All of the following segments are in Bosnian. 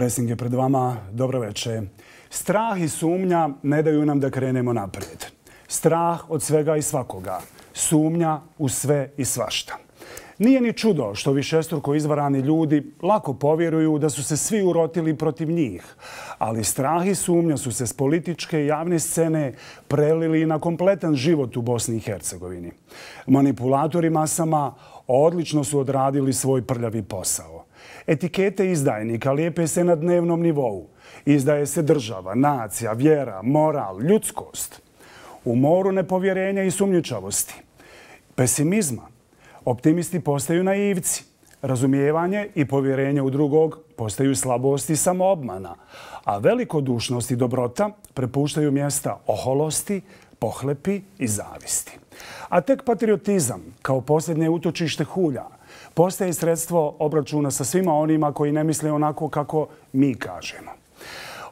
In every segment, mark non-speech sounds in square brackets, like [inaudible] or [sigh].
Pressing je pred vama. Dobro večer. Strah i sumnja ne daju nam da krenemo naprijed. Strah od svega i svakoga. Sumnja u sve i svašta. Nije ni čudo što višestruko izvarani ljudi lako povjeruju da su se svi urotili protiv njih. Ali strah i sumnja su se s političke i javne scene prelili na kompletan život u Bosni i Hercegovini. Manipulatori masama odlično su odradili svoj prljavi posao. Etikete izdajnika lijepe se na dnevnom nivou. Izdaje se država, nacija, vjera, moral, ljudskost. U moru nepovjerenja i sumnjičavosti. Pesimizma. Optimisti postaju naivci. Razumijevanje i povjerenje u drugog postaju slabosti i samoobmana. A velikodušnost i dobrota prepuštaju mjesta oholosti, pohlepi i zavisti. A tek patriotizam, kao posljednje utočište hulja, postaje sredstvo obračuna sa svima onima koji ne misle onako kako mi kažemo.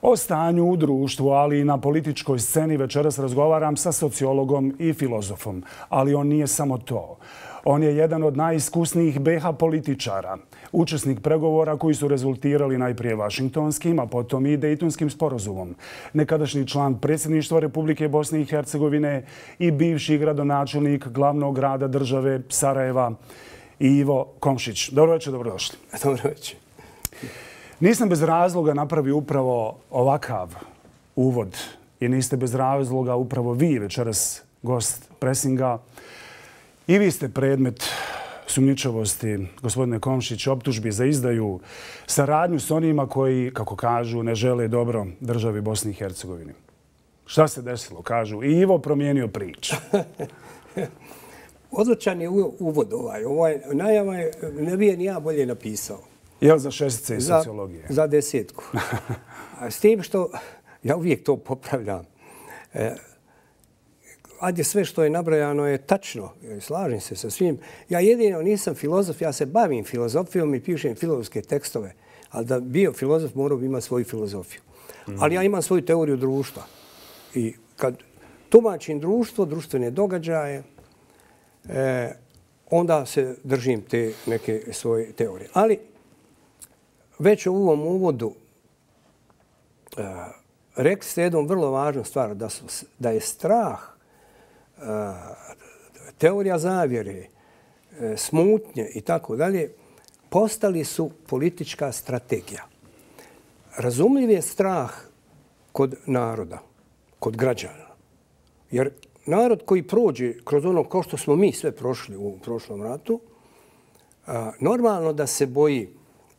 O stanju u društvu, ali i na političkoj sceni večeras razgovaram sa sociologom i filozofom. Ali on nije samo to. On je jedan od najiskusnijih BH političara, učesnik pregovora koji su rezultirali najprije Vašingtonskim, a potom i Dejtonskim sporozumom. Nekadašnji član predsjedništva Republike Bosne i Hercegovine i bivši gradonačelnik glavnog grada države Sarajeva, Ivo Komšić. Dobro večer, dobrodošli. [laughs] Dobro večer. Nisam bez razloga napravio upravo ovakav uvod i niste bez razloga upravo vi večeras gost presinga. I vi ste predmet sumničavosti, gospodine Komšić, optužbi za izdaju saradnju s onima koji, kako kažu, ne žele dobro državi Bosni i Hercegovini. Šta se desilo? Kažu, i Ivo promijenio priču. [laughs] Odličan je uvod ovaj. ovaj najava je, ne bi je ni ja bolje napisao. Je za šestice i sociologije? Za, za desetku. [laughs] S tim što, ja uvijek to popravljam, e, ajde sve što je nabrojano je tačno, slažem se sa svim. Ja jedino nisam filozof, ja se bavim filozofijom i pišem filozofske tekstove, ali da bio filozof morao bi imati svoju filozofiju. Mm. Ali ja imam svoju teoriju društva. I kad tumačim društvo, društvene događaje, e, onda se držim te neke svoje teorije. Ali već u ovom uvodu e, rekli ste jednom vrlo važnu stvar, da, su, da je strah e, teorija zavjere, e, smutnje i tako dalje, postali su politička strategija. Razumljiv je strah kod naroda, kod građana. Jer narod koji prođe kroz ono kao što smo mi sve prošli u prošlom ratu, normalno da se boji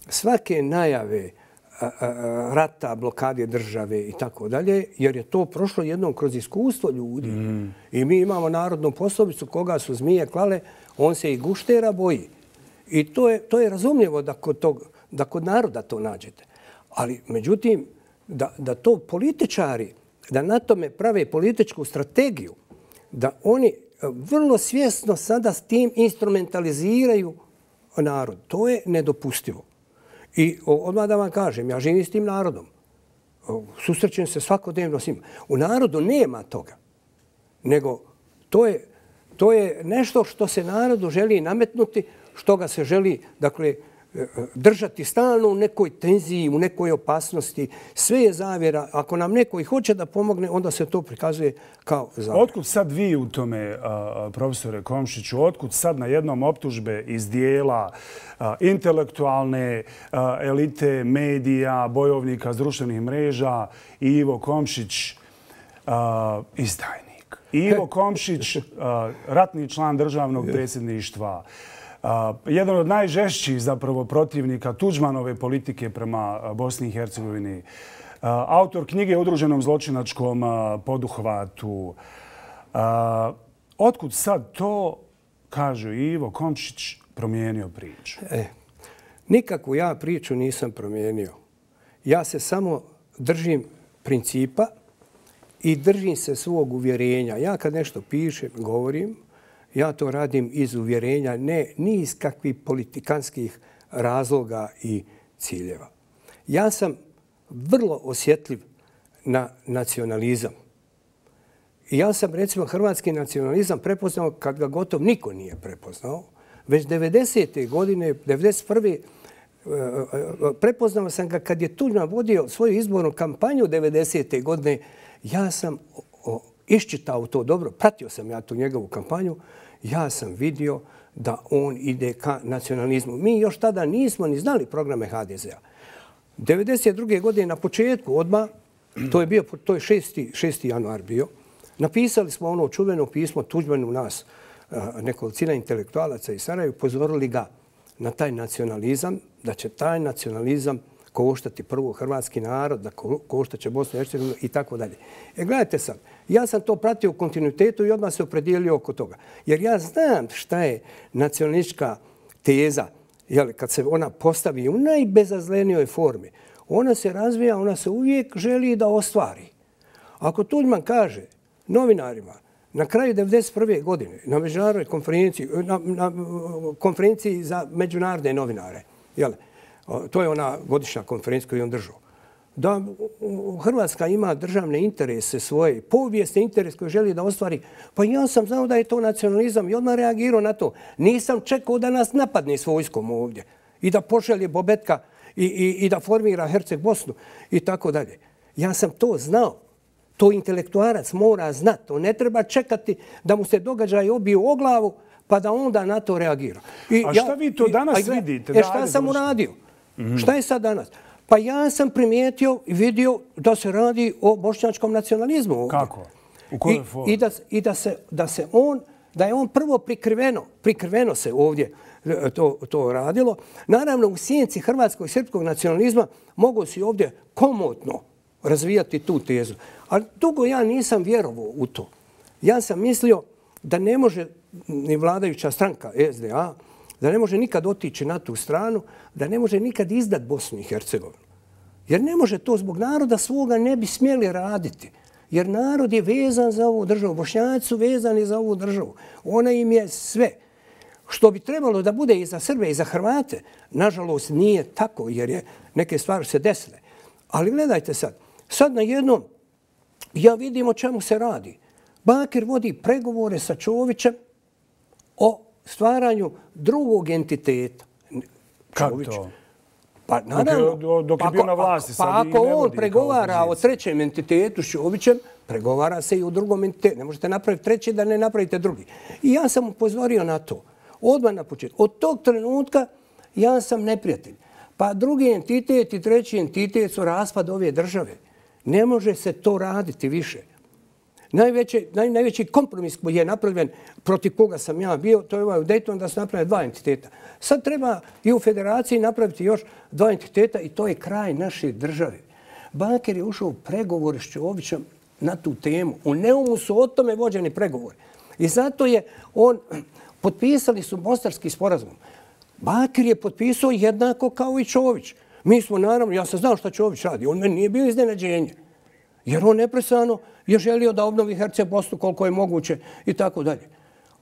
svake najave rata, blokade države i tako dalje, jer je to prošlo jednom kroz iskustvo ljudi. Mm. I mi imamo narodnu poslovicu koga su zmije klale, on se i guštera boji. I to je, to je razumljivo da kod, tog, da kod naroda to nađete. Ali, međutim, da, da to političari, da na tome prave političku strategiju, da oni e, vrlo svjesno sada s tim instrumentaliziraju narod. To je nedopustivo. I odmah da vam kažem, ja živim s tim narodom. Susrećem se svakodnevno s njima. U narodu nema toga. Nego to je, to je nešto što se narodu želi nametnuti, što ga se želi, dakle, držati stalno u nekoj tenziji, u nekoj opasnosti. Sve je zavjera. Ako nam neko i hoće da pomogne, onda se to prikazuje kao zavjera. Otkud sad vi u tome, profesore Komšiću, otkud sad na jednom optužbe iz dijela intelektualne elite, medija, bojovnika, zdruštvenih mreža, Ivo Komšić, izdajnik. Ivo Komšić, ratni član državnog predsjedništva, jedan od najžešćih zapravo protivnika Tuđmanove politike prema Bosni i Hercegovini. Autor knjige o udruženom zločinačkom poduhvatu. Otkud sad to, kaže Ivo Komčić, promijenio priču? E, nikakvu ja priču nisam promijenio. Ja se samo držim principa i držim se svog uvjerenja. Ja kad nešto pišem, govorim, ja to radim iz uvjerenja, ne ni iz kakvih politikanskih razloga i ciljeva. Ja sam vrlo osjetljiv na nacionalizam. I ja sam, recimo, hrvatski nacionalizam prepoznao kad ga gotov niko nije prepoznao. Već 90. godine, 91. Eh, eh, prepoznao sam ga kad je Tuđman vodio svoju izbornu kampanju 90. godine. Ja sam iščitao to dobro, pratio sam ja tu njegovu kampanju, ja sam vidio da on ide ka nacionalizmu. Mi još tada nismo ni znali programe HDZ-a. 92. godine na početku odmah, to je bio, to je 6. 6. januar bio, napisali smo ono čuveno pismo Tuđmanu nas, eh, nekolicina intelektualaca iz Sarajeva, pozorili ga na taj nacionalizam, da će taj nacionalizam koštati prvo hrvatski narod, da koštaće Bosnu i Hercegovinu i tako dalje. E, gledajte sad, ja sam to pratio u kontinuitetu i odmah se opredijelio oko toga. Jer ja znam šta je nacionalistička teza, jel, kad se ona postavi u najbezazlenijoj formi. Ona se razvija, ona se uvijek želi da ostvari. Ako Tuđman kaže novinarima, na kraju 1991. godine na međunarodnoj konferenciji, na, na konferenciji za međunarodne novinare, jel, to je ona godišnja konferencija koju on držao, da Hrvatska ima državne interese svoje, povijesne interese koje želi da ostvari. Pa ja sam znao da je to nacionalizam i odmah reagirao na to. Nisam čekao da nas napadne s vojskom ovdje i da pošalje Bobetka i, i, i da formira Herceg Bosnu i tako dalje. Ja sam to znao. To intelektuarac mora znati. To ne treba čekati da mu se događaj obiju o glavu pa da onda na to reagira. I a šta ja, vi to danas i, vidite? E šta sam uradio? Mm -hmm. Šta je sad danas? Pa ja sam primijetio i vidio da se radi o bošnjačkom nacionalizmu ovdje. Kako? U kojoj I, i, da, i da, se, da se on da je on prvo prikriveno, prikriveno se ovdje e, to, to radilo. Naravno, u sjenci hrvatskog i srpskog nacionalizma mogu se ovdje komotno razvijati tu tezu. Ali dugo ja nisam vjerovao u to. Ja sam mislio da ne može ni vladajuća stranka SDA, da ne može nikad otići na tu stranu, da ne može nikad izdat Bosnu i Hercegovinu. Jer ne može to zbog naroda svoga ne bi smjeli raditi. Jer narod je vezan za ovu državu. Bošnjaci su vezani za ovu državu. Ona im je sve. Što bi trebalo da bude i za Srbe i za Hrvate, nažalost nije tako jer je neke stvari se desile. Ali gledajte sad. Sad na jednom ja vidim o čemu se radi. Bakir vodi pregovore sa Čovićem o stvaranju drugog entiteta. Kako to? Pa, naravno, dok je, dok je bio na vlasti. Pa ako on pregovara o trećem entitetu Šovićem, pregovara se i u drugom entitetu. Ne možete napraviti treći da ne napravite drugi. I ja sam upozorio na to. Odmah na početku. Od tog trenutka ja sam neprijatelj. Pa drugi entitet i treći entitet su raspad ove države. Ne može se to raditi više. Najveći, naj, najveći kompromis koji je napravljen protiv koga sam ja bio, to je ovaj u Dayton da se naprave dva entiteta. Sad treba i u federaciji napraviti još dva entiteta i to je kraj naše države. Banker je ušao u pregovore s Čovićem na tu temu. U Neumu su o tome vođeni pregovori. I zato je on, [clears throat] potpisali su Mostarski sporazum. Bakir je potpisao jednako kao i Čović. Mi smo naravno, ja sam znao šta Čović radi, on meni nije bio iznenađenje. Jer on nepresano je želio da obnovi Herce Bosnu koliko je moguće i tako dalje.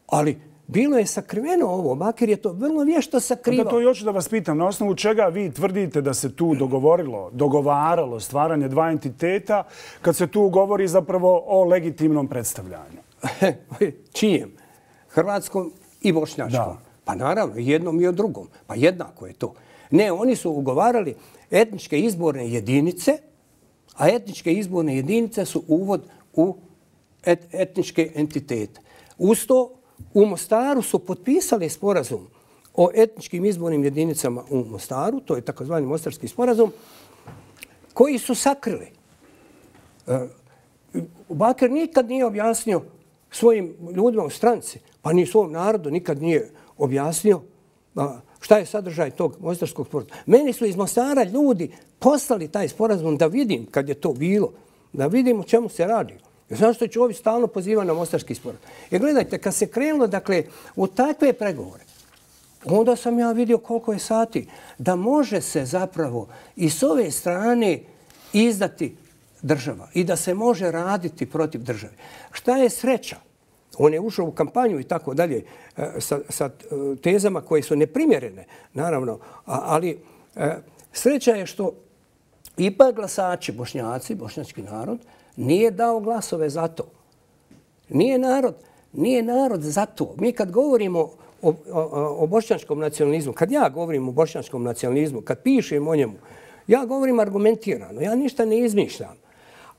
Ali bilo je sakriveno ovo, makar je to vrlo vješto sakrivao. Da to još da vas pitam, na osnovu čega vi tvrdite da se tu dogovorilo, dogovaralo stvaranje dva entiteta, kad se tu govori zapravo o legitimnom predstavljanju? [laughs] Čijem? Hrvatskom i bošnjačkom. Da. Pa naravno, jednom i o drugom. Pa jednako je to. Ne, oni su ugovarali etničke izborne jedinice, a etničke izborne jedinice su uvod u et, etničke entitete. Usto, u Mostaru su potpisali sporazum o etničkim izbornim jedinicama u Mostaru, to je takozvani Mostarski sporazum, koji su sakrili. E, Bakar nikad nije objasnio svojim ljudima u stranci, pa ni svom narodu nikad nije objasnio šta je sadržaj tog Mostarskog sporazuma. Meni su iz Mostara ljudi poslali taj sporazum da vidim kad je to bilo, da vidim o čemu se radi. Znam što će ovi stalno poziva na Mostarski sporazum. I gledajte, kad se krenulo dakle, u takve pregovore, onda sam ja vidio koliko je sati da može se zapravo i s ove strane izdati država i da se može raditi protiv države. Šta je sreća? On je ušao u kampanju i tako dalje e, sa, sa e, tezama koje su neprimjerene, naravno, ali e, sreća je što ipak glasači, bošnjaci, bošnjački narod, nije dao glasove za to. Nije narod, nije narod za to. Mi kad govorimo o, o, o bošnjačkom nacionalizmu, kad ja govorim o bošnjačkom nacionalizmu, kad pišem o njemu, ja govorim argumentirano, ja ništa ne izmišljam.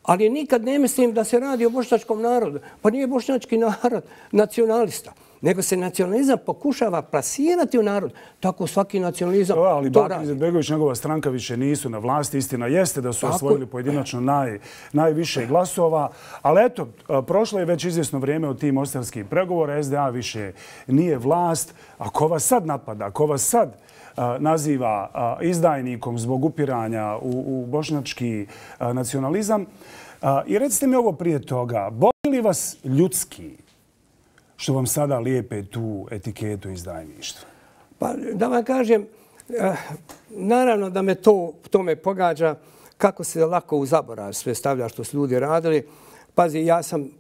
Ali nikad ne mislim da se radi o bošnjačkom narodu. Pa nije bošnjački narod nacionalista nego se nacionalizam pokušava plasirati u narod. Tako svaki nacionalizam ali to radi. Izetbegović njegova stranka više nisu na vlasti. Istina jeste da su Tako... osvojili pojedinačno naj, najviše glasova. Ali eto, prošlo je već izvjesno vrijeme od tim ostarskih pregovora. SDA više nije vlast. A ko vas sad napada, ko vas sad naziva izdajnikom zbog upiranja u, u bošnjački nacionalizam. I recite mi ovo prije toga, boli li vas ljudski što vam sada lijepe tu etiketu izdajništva? Pa da vam kažem, naravno da me to, to me pogađa kako se lako u zaborav sve stavlja što su ljudi radili. Pazi, ja sam,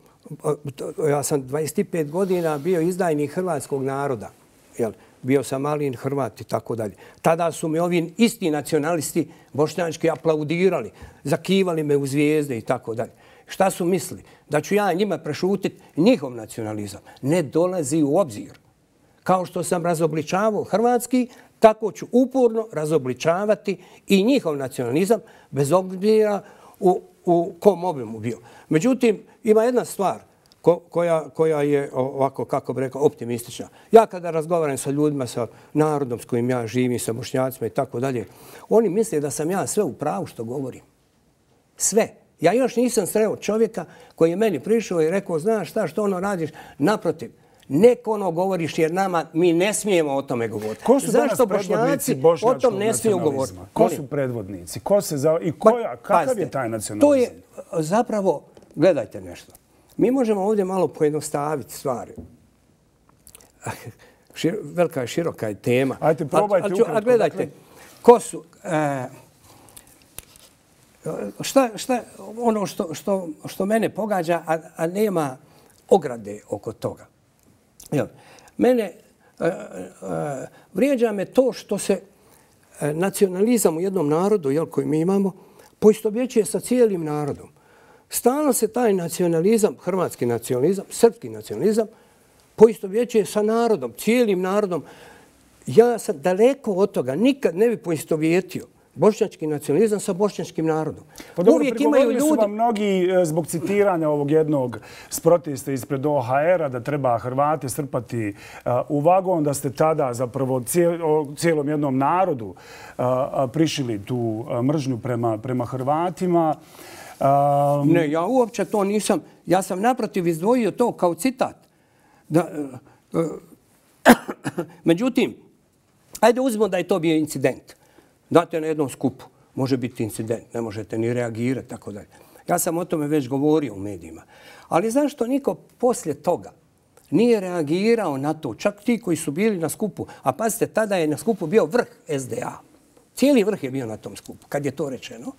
ja sam 25 godina bio izdajnik hrvatskog naroda. Jel? Bio sam malin Hrvat i tako dalje. Tada su mi ovi isti nacionalisti bošnjački aplaudirali, zakivali me u zvijezde i tako dalje. Šta su misli? Da ću ja njima prešutiti njihov nacionalizam. Ne dolazi u obzir. Kao što sam razobličavao hrvatski, tako ću uporno razobličavati i njihov nacionalizam bez obzira u, u kom obimu bio. Međutim, ima jedna stvar ko, koja, koja je ovako, kako bi rekao, optimistična. Ja kada razgovaram sa ljudima, sa narodom s kojim ja živim, sa bošnjacima i tako dalje, oni misle da sam ja sve u pravu što govorim. Sve. Ja još nisam sreo čovjeka koji je meni prišao i rekao, znaš šta, što ono radiš? Naprotiv, neko ono govoriš jer nama, mi ne smijemo o tome govoriti. Ko su Zašto bošnjaci o tom ne smiju govoriti? Ko su predvodnici? Ko se za... I pa, koja, kakav Pazite, je taj nacionalizam? To je zapravo, gledajte nešto. Mi možemo ovdje malo pojednostaviti stvari. [laughs] Šir, velika je široka je tema. Ajde, probajte a, a, ukratko. A gledajte, dakle... ko su... E, šta, šta, ono što, što, što mene pogađa, a, a nema ograde oko toga. Jel, mene e, e, vrijeđa me to što se nacionalizam u jednom narodu jel, koji mi imamo poistovjećuje sa cijelim narodom. Stalno se taj nacionalizam, hrvatski nacionalizam, srpski nacionalizam, poistovjećuje sa narodom, cijelim narodom. Ja sam daleko od toga, nikad ne bi poistovjetio bošnjački nacionalizam sa bošnjačkim narodom. Pa dobro, Uvijek imaju ljudi... su vam mnogi e, zbog citiranja ovog jednog s protesta ispred OHR-a da treba Hrvate strpati uh, u vagon, da ste tada zapravo cijelom jednom narodu uh, prišili tu mržnju prema, prema Hrvatima. Um... Ne, ja uopće to nisam. Ja sam naprotiv izdvojio to kao citat. Da, uh, [coughs] uh, međutim, ajde uzmemo da je to bio incident date na jednom skupu. Može biti incident, ne možete ni reagirati, tako dalje. Ja sam o tome već govorio u medijima. Ali zašto niko poslije toga nije reagirao na to? Čak ti koji su bili na skupu. A pazite, tada je na skupu bio vrh SDA. Cijeli vrh je bio na tom skupu, kad je to rečeno.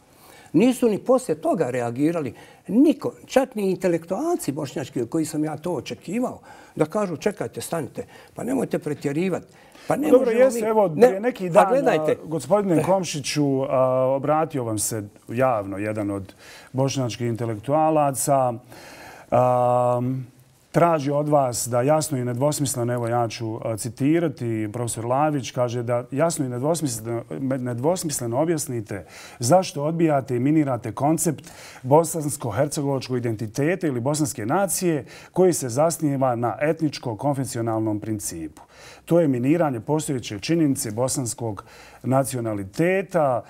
Nisu ni poslije toga reagirali niko, čak ni intelektualci bošnjački koji sam ja to očekivao, da kažu čekajte, stanite, pa nemojte pretjerivati. Pa ne Dobro, jesi, mi... evo, ne, neki dan, gledajte. gospodine [laughs] Komšiću, a, obratio vam se javno jedan od bošnjačkih intelektualaca. A, traži od vas da jasno i nedvosmisleno, evo ja ću citirati, profesor Lavić kaže da jasno i nedvosmisleno, nedvosmisleno objasnite zašto odbijate i minirate koncept bosansko-hercegovačkog identiteta ili bosanske nacije koji se zasniva na etničko-konfesionalnom principu. To je miniranje postojeće činjenice bosanskog nacionaliteta,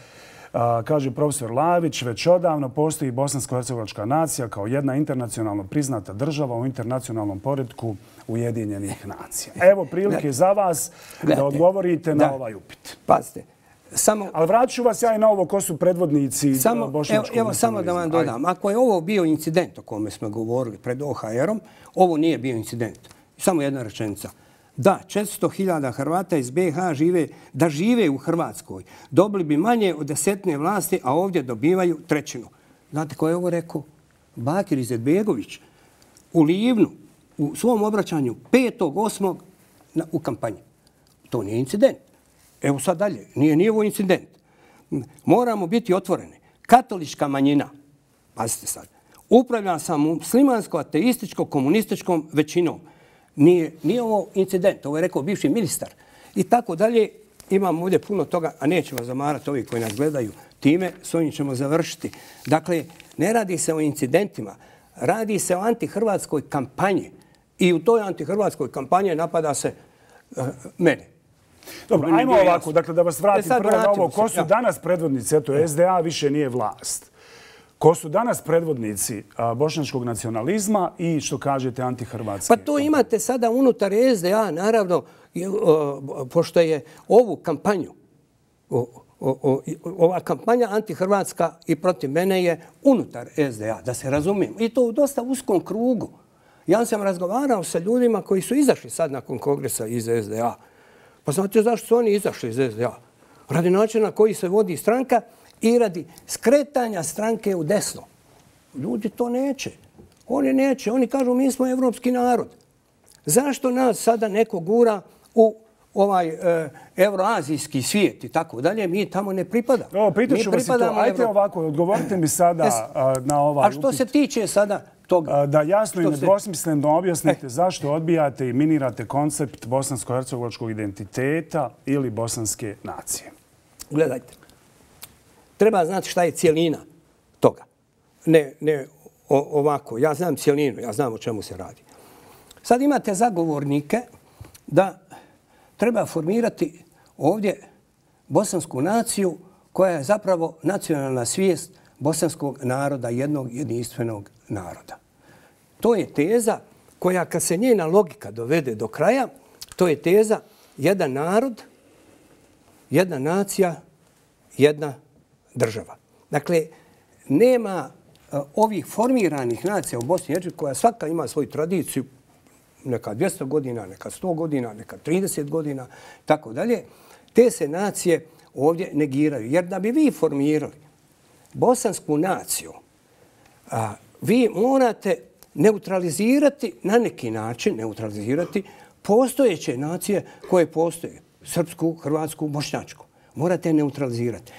kaže profesor Lavić, već odavno postoji bosansko-hercegovačka nacija kao jedna internacionalno priznata država u internacionalnom poredku Ujedinjenih nacija. Evo prilike za vas da odgovorite na ovaj upit. Pazite, Samo, Ali vraću vas ja i na ovo ko su predvodnici samo, bošnjačkog Evo, evo samo da vam dodam. Ako je ovo bio incident o kome smo govorili pred OHR-om, ovo nije bio incident. Samo jedna rečenica da 400.000 Hrvata iz BiH žive, da žive u Hrvatskoj, dobili bi manje od desetne vlasti, a ovdje dobivaju trećinu. Znate ko je ovo rekao? Bakir Izetbegović u Livnu, u svom obraćanju 5.8. u kampanji. To nije incident. Evo sad dalje. Nije, nije ovo incident. Moramo biti otvoreni. Katolička manjina, pazite sad, upravlja sa muslimansko-ateističko-komunističkom većinom Nije, nije ovo incident, ovo je rekao bivši ministar. I tako dalje, imamo ovdje puno toga, a nećemo zamarati ovi koji nas gledaju time, s ovim ćemo završiti. Dakle, ne radi se o incidentima, radi se o antihrvatskoj kampanji. I u toj antihrvatskoj kampanji napada se uh, mene. Dobro, ajmo ovako, dakle, da vas vratim e prvo na ovo. Ko su danas predvodnici? Eto, SDA više nije vlast. Ko su danas predvodnici bošnjanskog nacionalizma i što kažete antihrvatski? Pa to imate sada unutar SDA, naravno, pošto je ovu kampanju, ova kampanja antihrvatska i protiv mene je unutar SDA, da se razumijem. I to u dosta uskom krugu. Ja sam razgovarao sa ljudima koji su izašli sad nakon kongresa iz SDA. Pa znate zašto su oni izašli iz SDA? Radi načina koji se vodi stranka i radi skretanja stranke u desno. Ljudi to neće. Oni neće. Oni kažu mi smo evropski narod. Zašto nas sada neko gura u ovaj e, euroazijski svijet i tako dalje, mi tamo ne pripadamo. O, pitaću vas i to. Ajte ovako, odgovorite mi sada na ovaj A što se tiče sada toga? Da jasno i nedvosmisleno objasnite e. zašto odbijate i minirate koncept bosansko-hercegovačkog identiteta ili bosanske nacije. Gledajte, treba znati šta je cijelina toga. Ne, ne ovako, ja znam cijelinu, ja znam o čemu se radi. Sad imate zagovornike da treba formirati ovdje bosansku naciju koja je zapravo nacionalna svijest bosanskog naroda, jednog jedinstvenog naroda. To je teza koja kad se njena logika dovede do kraja, to je teza jedan narod, jedna nacija, jedna država. Dakle, nema e, ovih formiranih nacija u Bosni i Hercegovini koja svaka ima svoju tradiciju, neka 200 godina, neka 100 godina, neka 30 godina, tako dalje. Te se nacije ovdje negiraju. Jer da bi vi formirali bosansku naciju, a, vi morate neutralizirati na neki način, neutralizirati postojeće nacije koje postoje. Srpsku, Hrvatsku, Bošnjačku. Morate neutralizirati.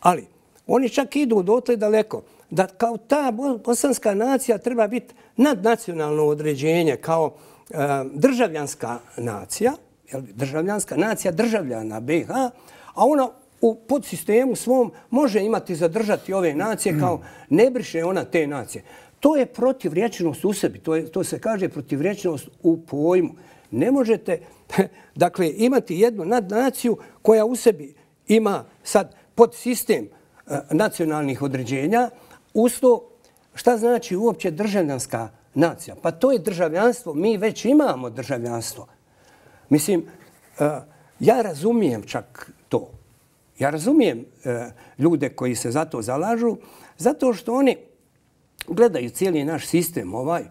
Ali oni čak idu dotle daleko da kao ta bosanska nacija treba biti nadnacionalno određenje kao e, državljanska nacija, državljanska nacija državljana BiH, a ona u podsistemu svom može imati zadržati ove nacije kao ne briše ona te nacije. To je protivrječnost u sebi, to, je, to se kaže protivrječnost u pojmu. Ne možete [laughs] dakle, imati jednu nadnaciju koja u sebi ima sad podsistem nacionalnih određenja, usto šta znači uopće državljanska nacija? Pa to je državljanstvo, mi već imamo državljanstvo. Mislim, e, ja razumijem čak to. Ja razumijem e, ljude koji se za to zalažu, zato što oni gledaju cijeli naš sistem ovaj,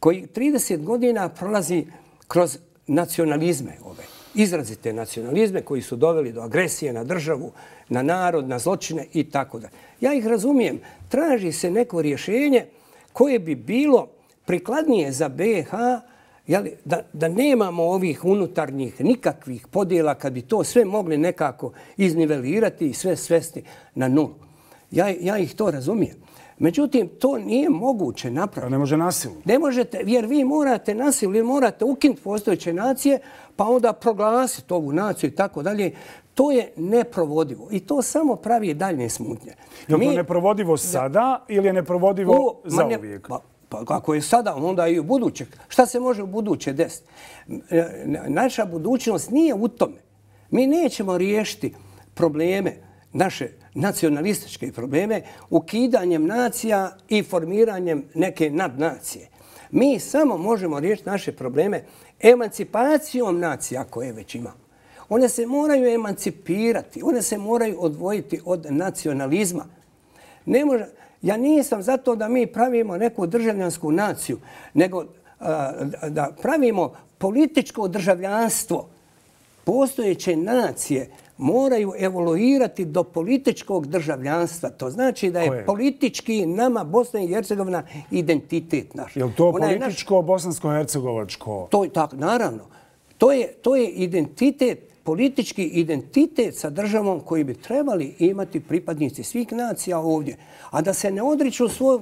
koji 30 godina prolazi kroz nacionalizme ove, izrazite nacionalizme koji su doveli do agresije na državu, na narod, na zločine i tako da. Ja ih razumijem. Traži se neko rješenje koje bi bilo prikladnije za BiH, jeli, da, da nemamo ovih unutarnjih nikakvih podjela kad bi to sve mogli nekako iznivelirati i sve svesti na nulu. Ja, ja ih to razumijem. Međutim, to nije moguće napraviti. Ne može nasilu. Ne možete, jer vi morate nasilu, ili morate ukinuti postojeće nacije, pa onda proglasiti ovu naciju i tako dalje. To je neprovodivo. I to samo pravi daljne smutnje. Je li to neprovodivo sada ili je neprovodivo u, za uvijek? Pa, pa ako je sada, onda i u budućeg. Šta se može u buduće desiti? Naša budućnost nije u tome. Mi nećemo riješiti probleme naše nacionalističke probleme ukidanjem nacija i formiranjem neke nadnacije. Mi samo možemo riješiti naše probleme emancipacijom nacija koje već imamo. One se moraju emancipirati, one se moraju odvojiti od nacionalizma. Ne može, ja nisam zato da mi pravimo neku državljansku naciju, nego a, da pravimo političko državljanstvo postojeće nacije moraju evoluirati do političkog državljanstva. To znači da je, politički nama Bosna i Hercegovina identitet naš. Je li to Ona političko naš... bosansko-hercegovačko? To je tako, naravno. To je, to je identitet, politički identitet sa državom koji bi trebali imati pripadnici svih nacija ovdje. A da se ne odriču svoj,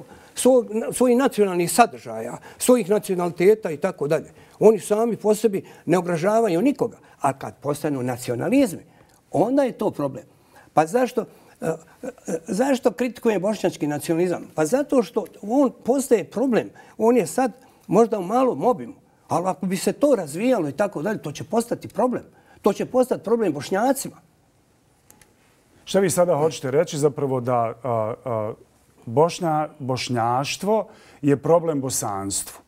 svojih nacionalnih sadržaja, svojih nacionaliteta i tako dalje. Oni sami po sebi ne obražavaju nikoga. A kad postanu nacionalizmi, onda je to problem. Pa zašto, e, e, zašto kritikuje bošnjački nacionalizam? Pa zato što on postaje problem. On je sad možda u malom obimu. Ali ako bi se to razvijalo i tako dalje, to će postati problem. To će postati problem bošnjacima. Šta vi sada hoćete reći zapravo da a, a, bošnja, bošnjaštvo je problem bosanstvu?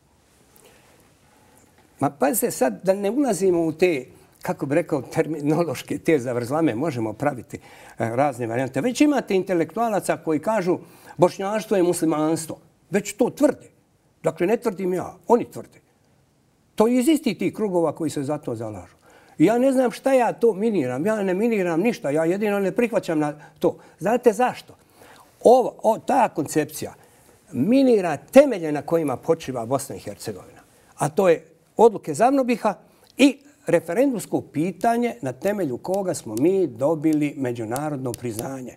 Ma pa se sad da ne ulazimo u te, kako bi rekao, terminološke te zavrzlame, možemo praviti e, razne varijante. Već imate intelektualaca koji kažu bošnjaštvo je muslimanstvo. Već to tvrde. Dakle, ne tvrdim ja, oni tvrde. To je iz istih tih krugova koji se za to zalažu. Ja ne znam šta ja to miniram. Ja ne miniram ništa. Ja jedino ne prihvaćam na to. Znate zašto? Ovo, o, ta koncepcija minira temelje na kojima počiva Bosna i Hercegovina. A to je odluke Zavnobiha i referendumsko pitanje na temelju koga smo mi dobili međunarodno priznanje.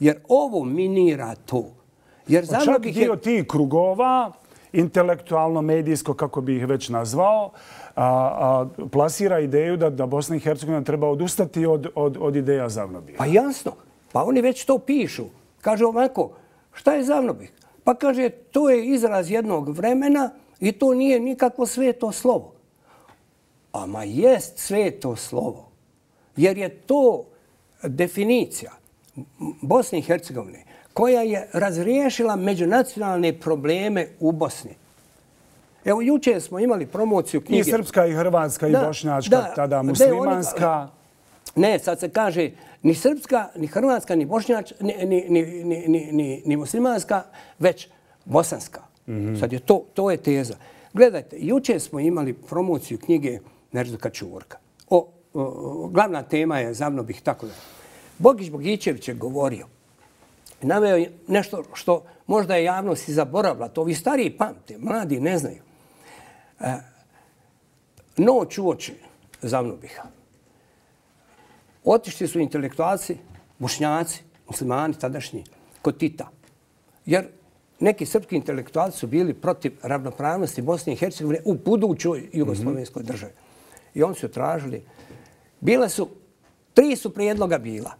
Jer ovo minira to. Jer Zavnobih Čak dio je... tih krugova, intelektualno, medijsko, kako bi ih već nazvao, a, a, plasira ideju da, da Bosna i Hercegovina treba odustati od, od, od ideja Zavnobih. Pa jasno. Pa oni već to pišu. Kaže ovako, šta je Zavnobih? Pa kaže, to je izraz jednog vremena i to nije nikakvo sveto slovo. A ma jest sveto slovo. Jer je to definicija Bosne i Hercegovine koja je razriješila međunacionalne probleme u Bosni. Evo, juče smo imali promociju knjige. I srpska, i hrvatska, i bošnjačka, da, tada muslimanska. Ne, sad se kaže ni srpska, ni hrvatska, ni bošnjač, ni, ni, ni, ni, ni, ni, ni muslimanska, već bosanska. Mm -hmm. Sad je to, to je teza. Gledajte, juče smo imali promociju knjige Nerzuka Čurka. O, o, o, glavna tema je, zavno bih tako da. Bogić Bogićević je govorio, naveo je nešto što možda je javnost i zaboravila, to vi stariji pamte, mladi ne znaju. E, noć u oči Zavnobiha. Otišli su intelektualci, mušnjaci, muslimani tadašnji, kod Tita. Jer neki srpski intelektualci su bili protiv ravnopravnosti Bosne i Hercegovine u budućoj jugoslovenskoj mhm. državi. I oni su tražili, bile su, tri su prijedloga bila.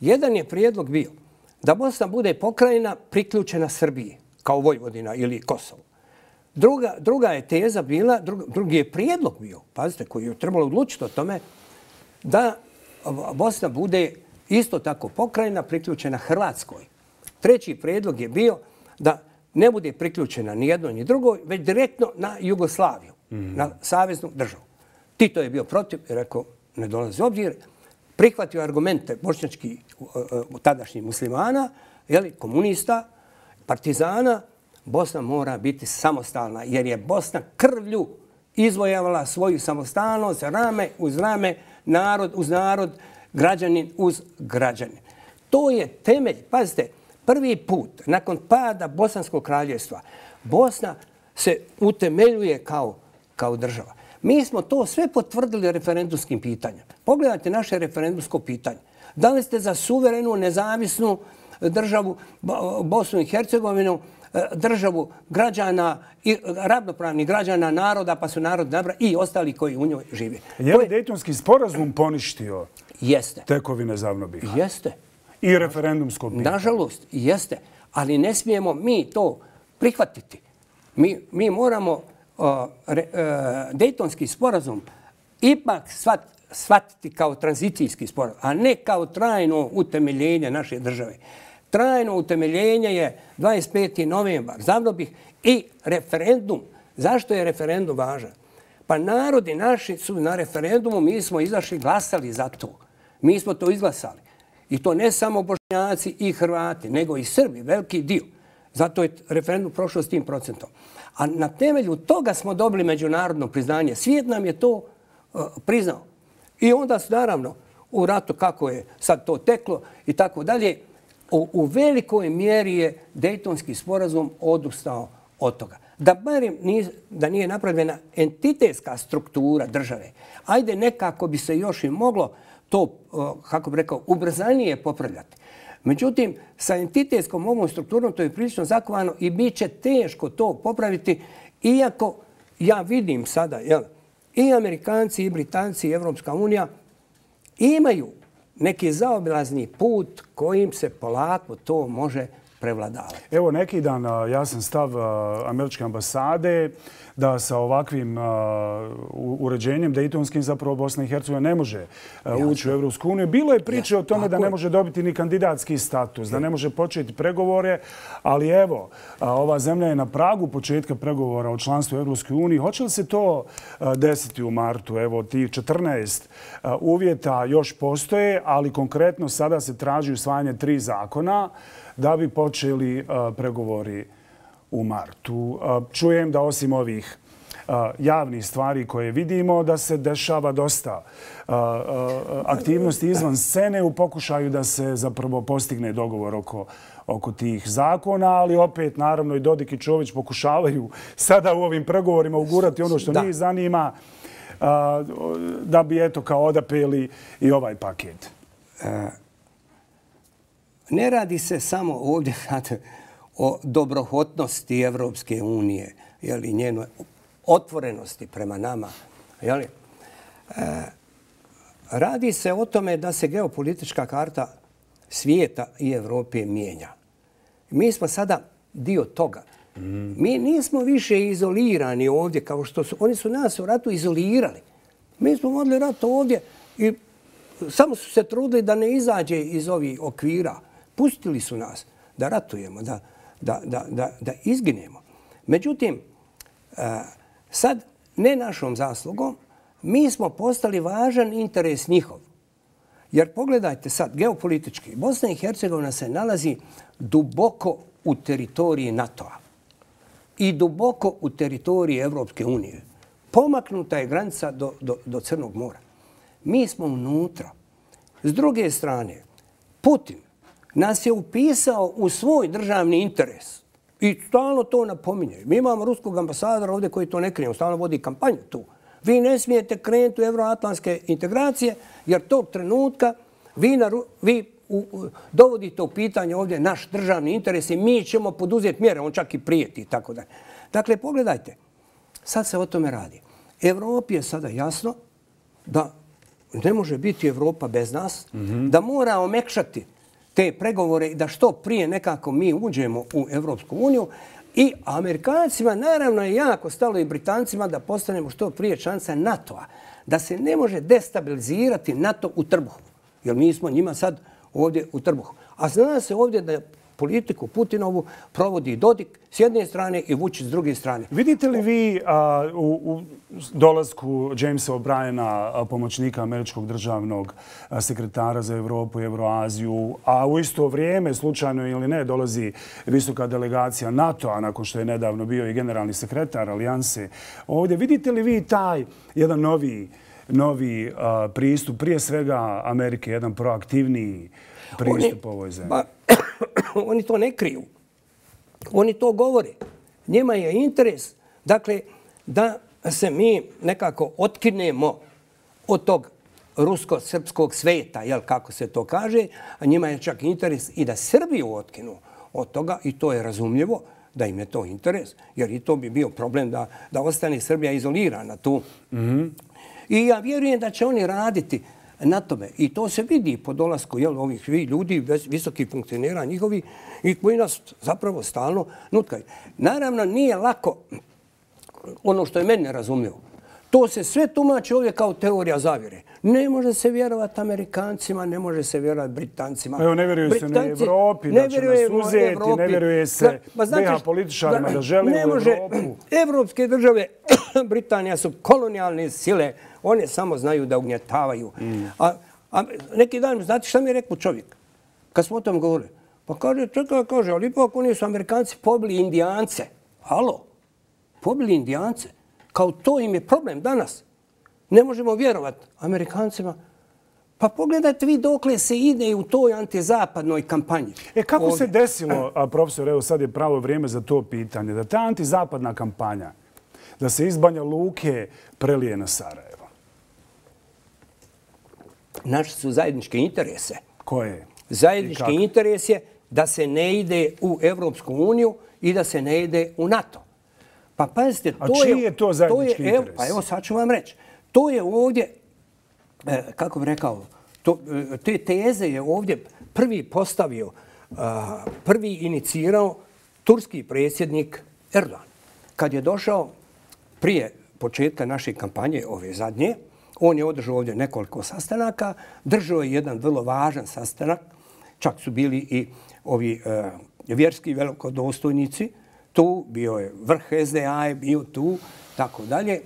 Jedan je prijedlog bio da Bosna bude pokrajina priključena Srbiji, kao Vojvodina ili Kosovo. Druga, druga je teza bila, drugi, drugi je prijedlog bio, pazite, koji je trebalo odlučiti o tome, da Bosna bude isto tako pokrajina priključena Hrvatskoj. Treći prijedlog je bio da ne bude priključena ni jednoj ni drugoj, već direktno na Jugoslaviju, mm. na saveznu državu. Tito je bio protiv i rekao, ne dolazi obzir, prihvatio argumente bošnjački e, e, tadašnjih muslimana, jeli, komunista, partizana, Bosna mora biti samostalna, jer je Bosna krvlju izvojavala svoju samostalnost, rame uz rame, narod uz narod, građanin uz građanin. To je temelj, pazite, prvi put nakon pada Bosanskog kraljevstva, Bosna se utemeljuje kao, kao država. Mi smo to sve potvrdili referendumskim pitanjem. Pogledajte naše referendumsko pitanje. Da li ste za suverenu, nezavisnu državu Bosnu i Hercegovinu, e, državu građana i ravnopravnih građana naroda, pa su narod nabra i ostali koji u njoj žive. Je li Dejtonski sporazum poništio jeste. tekovine zavnobiha? Jeste. I referendumsko pitanje? Nažalost, jeste. Ali ne smijemo mi to prihvatiti. Mi, mi moramo re, e, uh, Dejtonski sporazum ipak svat, shvatiti kao tranzicijski sporazum, a ne kao trajno utemeljenje naše države. Trajno utemeljenje je 25. novembar, Zavnobih i referendum. Zašto je referendum važan? Pa narodi naši su na referendumu, mi smo izašli glasali za to. Mi smo to izglasali. I to ne samo bošnjaci i hrvati, nego i srbi, veliki dio. Zato je referendum prošao s tim procentom. A na temelju toga smo dobili međunarodno priznanje. Svijet nam je to uh, priznao. I onda su naravno u ratu kako je sad to teklo i tako dalje, u, u velikoj mjeri je Dejtonski sporazum odustao od toga. Da barem nije, da nije napravljena entitetska struktura države, ajde nekako bi se još i moglo to, uh, kako bi rekao, ubrzanije popravljati. Međutim, sa entitetskom ovom strukturom to je prilično zakovano i bit će teško to popraviti, iako ja vidim sada, jel, i Amerikanci, i Britanci, i Evropska unija imaju neki zaobilazni put kojim se polako to može prevladavati. Evo neki dan jasan stav američke ambasade da sa ovakvim uređenjem Dejtonskim zapravo Bosna i Hercegovina ne može ući u Evropsku uniju. Bilo je priče o tome da ne može dobiti ni kandidatski status, da ne može početi pregovore, ali evo, ova zemlja je na pragu početka pregovora o članstvu u Evropskoj uniji. Hoće li se to desiti u martu? Evo, ti 14 uvjeta još postoje, ali konkretno sada se traži usvajanje tri zakona da bi počeli pregovori u martu. Čujem da osim ovih javnih stvari koje vidimo, da se dešava dosta aktivnosti izvan scene u pokušaju da se zapravo postigne dogovor oko oko tih zakona, ali opet, naravno, i Dodik i Čović pokušavaju sada u ovim pregovorima ugurati ono što njih zanima da bi, eto, kao odapeli i ovaj paket. Ne radi se samo ovdje [laughs] o dobrohotnosti Evropske unije, jeli, njenoj otvorenosti prema nama. Jeli. E, radi se o tome da se geopolitička karta svijeta i Evrope mijenja. Mi smo sada dio toga. Mi nismo više izolirani ovdje kao što su. Oni su nas u ratu izolirali. Mi smo vodili rat ovdje i samo su se trudili da ne izađe iz ovih okvira. Pustili su nas da ratujemo, da, da, da, da, da izginemo. Međutim, e, sad, ne našom zaslugom, mi smo postali važan interes njihov. Jer pogledajte sad, geopolitički, Bosna i Hercegovina se nalazi duboko u teritoriji NATO-a i duboko u teritoriji Evropske unije. Pomaknuta je granica do, do, do Crnog mora. Mi smo unutra. S druge strane, Putin nas je upisao u svoj državni interes. I stalno to napominje. Mi imamo ruskog ambasadora ovdje koji to ne krije. Stalno vodi kampanju tu. Vi ne smijete krenuti u evroatlantske integracije jer tog trenutka vi, na, vi u, u, dovodite u pitanje ovdje naš državni interes i mi ćemo poduzeti mjere. On čak i prijeti i tako da. Dakle, pogledajte. Sad se o tome radi. Evropi je sada jasno da ne može biti Evropa bez nas, mm -hmm. da mora omekšati te pregovore i da što prije nekako mi uđemo u Evropsku uniju. I Amerikancima naravno je jako stalo i Britancima da postanemo što prije članca NATO-a. Da se ne može destabilizirati NATO u trbuhu. Jer mi smo njima sad ovdje u trbuhu. A zna se ovdje da politiku Putinovu provodi Dodik s jedne strane i Vučić s druge strane. Vidite li vi a, u, u dolazku Jamesa O'Briena, pomoćnika američkog državnog sekretara za Evropu i Euroaziju, a u isto vrijeme, slučajno ili ne, dolazi visoka delegacija NATO-a nakon što je nedavno bio i generalni sekretar Alijanse. Ovdje vidite li vi taj jedan novi novi a, pristup, prije svega Amerike, jedan proaktivniji pristup Oni, ovoj zemlji? Ba, [coughs] oni to ne kriju. Oni to govore. Njema je interes, dakle, da se mi nekako otkinemo od tog rusko-srpskog sveta, jel, kako se to kaže, a njima je čak interes i da Srbiju otkinu od toga i to je razumljivo da im je to interes, jer i to bi bio problem da, da ostane Srbija izolirana tu. Mm -hmm. I ja vjerujem da će oni raditi na tome. I to se vidi po dolasku jel, ovih ljudi, visokih funkcionera njihovi i koji nas zapravo stalno nutkaju. Naravno, nije lako ono što je meni razumio. To se sve tumači ovdje kao teorija zavire. Ne može se vjerovati Amerikancima, ne može se vjerovati Britancima. Evo, ne vjeruje se na Evropi, ne da će nas uzeti, Evropi. ne vjeruje se pa, znači, političarima da, da žele ne u može, Evropu. [clears throat] Evropske države, [clears throat] Britanija su kolonijalne sile, one samo znaju da ugnjetavaju. Mm. A, a neki dan, znate šta mi je rekao čovjek? Kad smo o tom govorili. Pa kaže, čekaj, kaže, ali ipak oni su Amerikanci pobili Indijance. Halo? Pobili Indijance? Kao to im je problem danas. Ne možemo vjerovati Amerikancima. Pa pogledajte vi dokle se ide u toj antizapadnoj kampanji. E kako Ovdje. se desilo, a profesor, evo sad je pravo vrijeme za to pitanje, da ta antizapadna kampanja, da se iz Banja Luke prelije na Sarajevo? Naše su zajedničke interese. Koje? Zajednički interes je da se ne ide u Evropsku uniju i da se ne ide u NATO. Pa pazite, to A čiji je, je to zajednički to je, interes? Evo, pa evo sad ću vam reći. To je ovdje, e, kako bih rekao, to, e, te teze je ovdje prvi postavio, a, prvi inicirao turski predsjednik Erdogan. Kad je došao prije početka naše kampanje, ove zadnje, on je održao ovdje nekoliko sastanaka, držao je jedan vrlo važan sastanak, čak su bili i ovi e, vjerski velikodostojnici, tu bio je vrh SDA, je bio tu, tako dalje.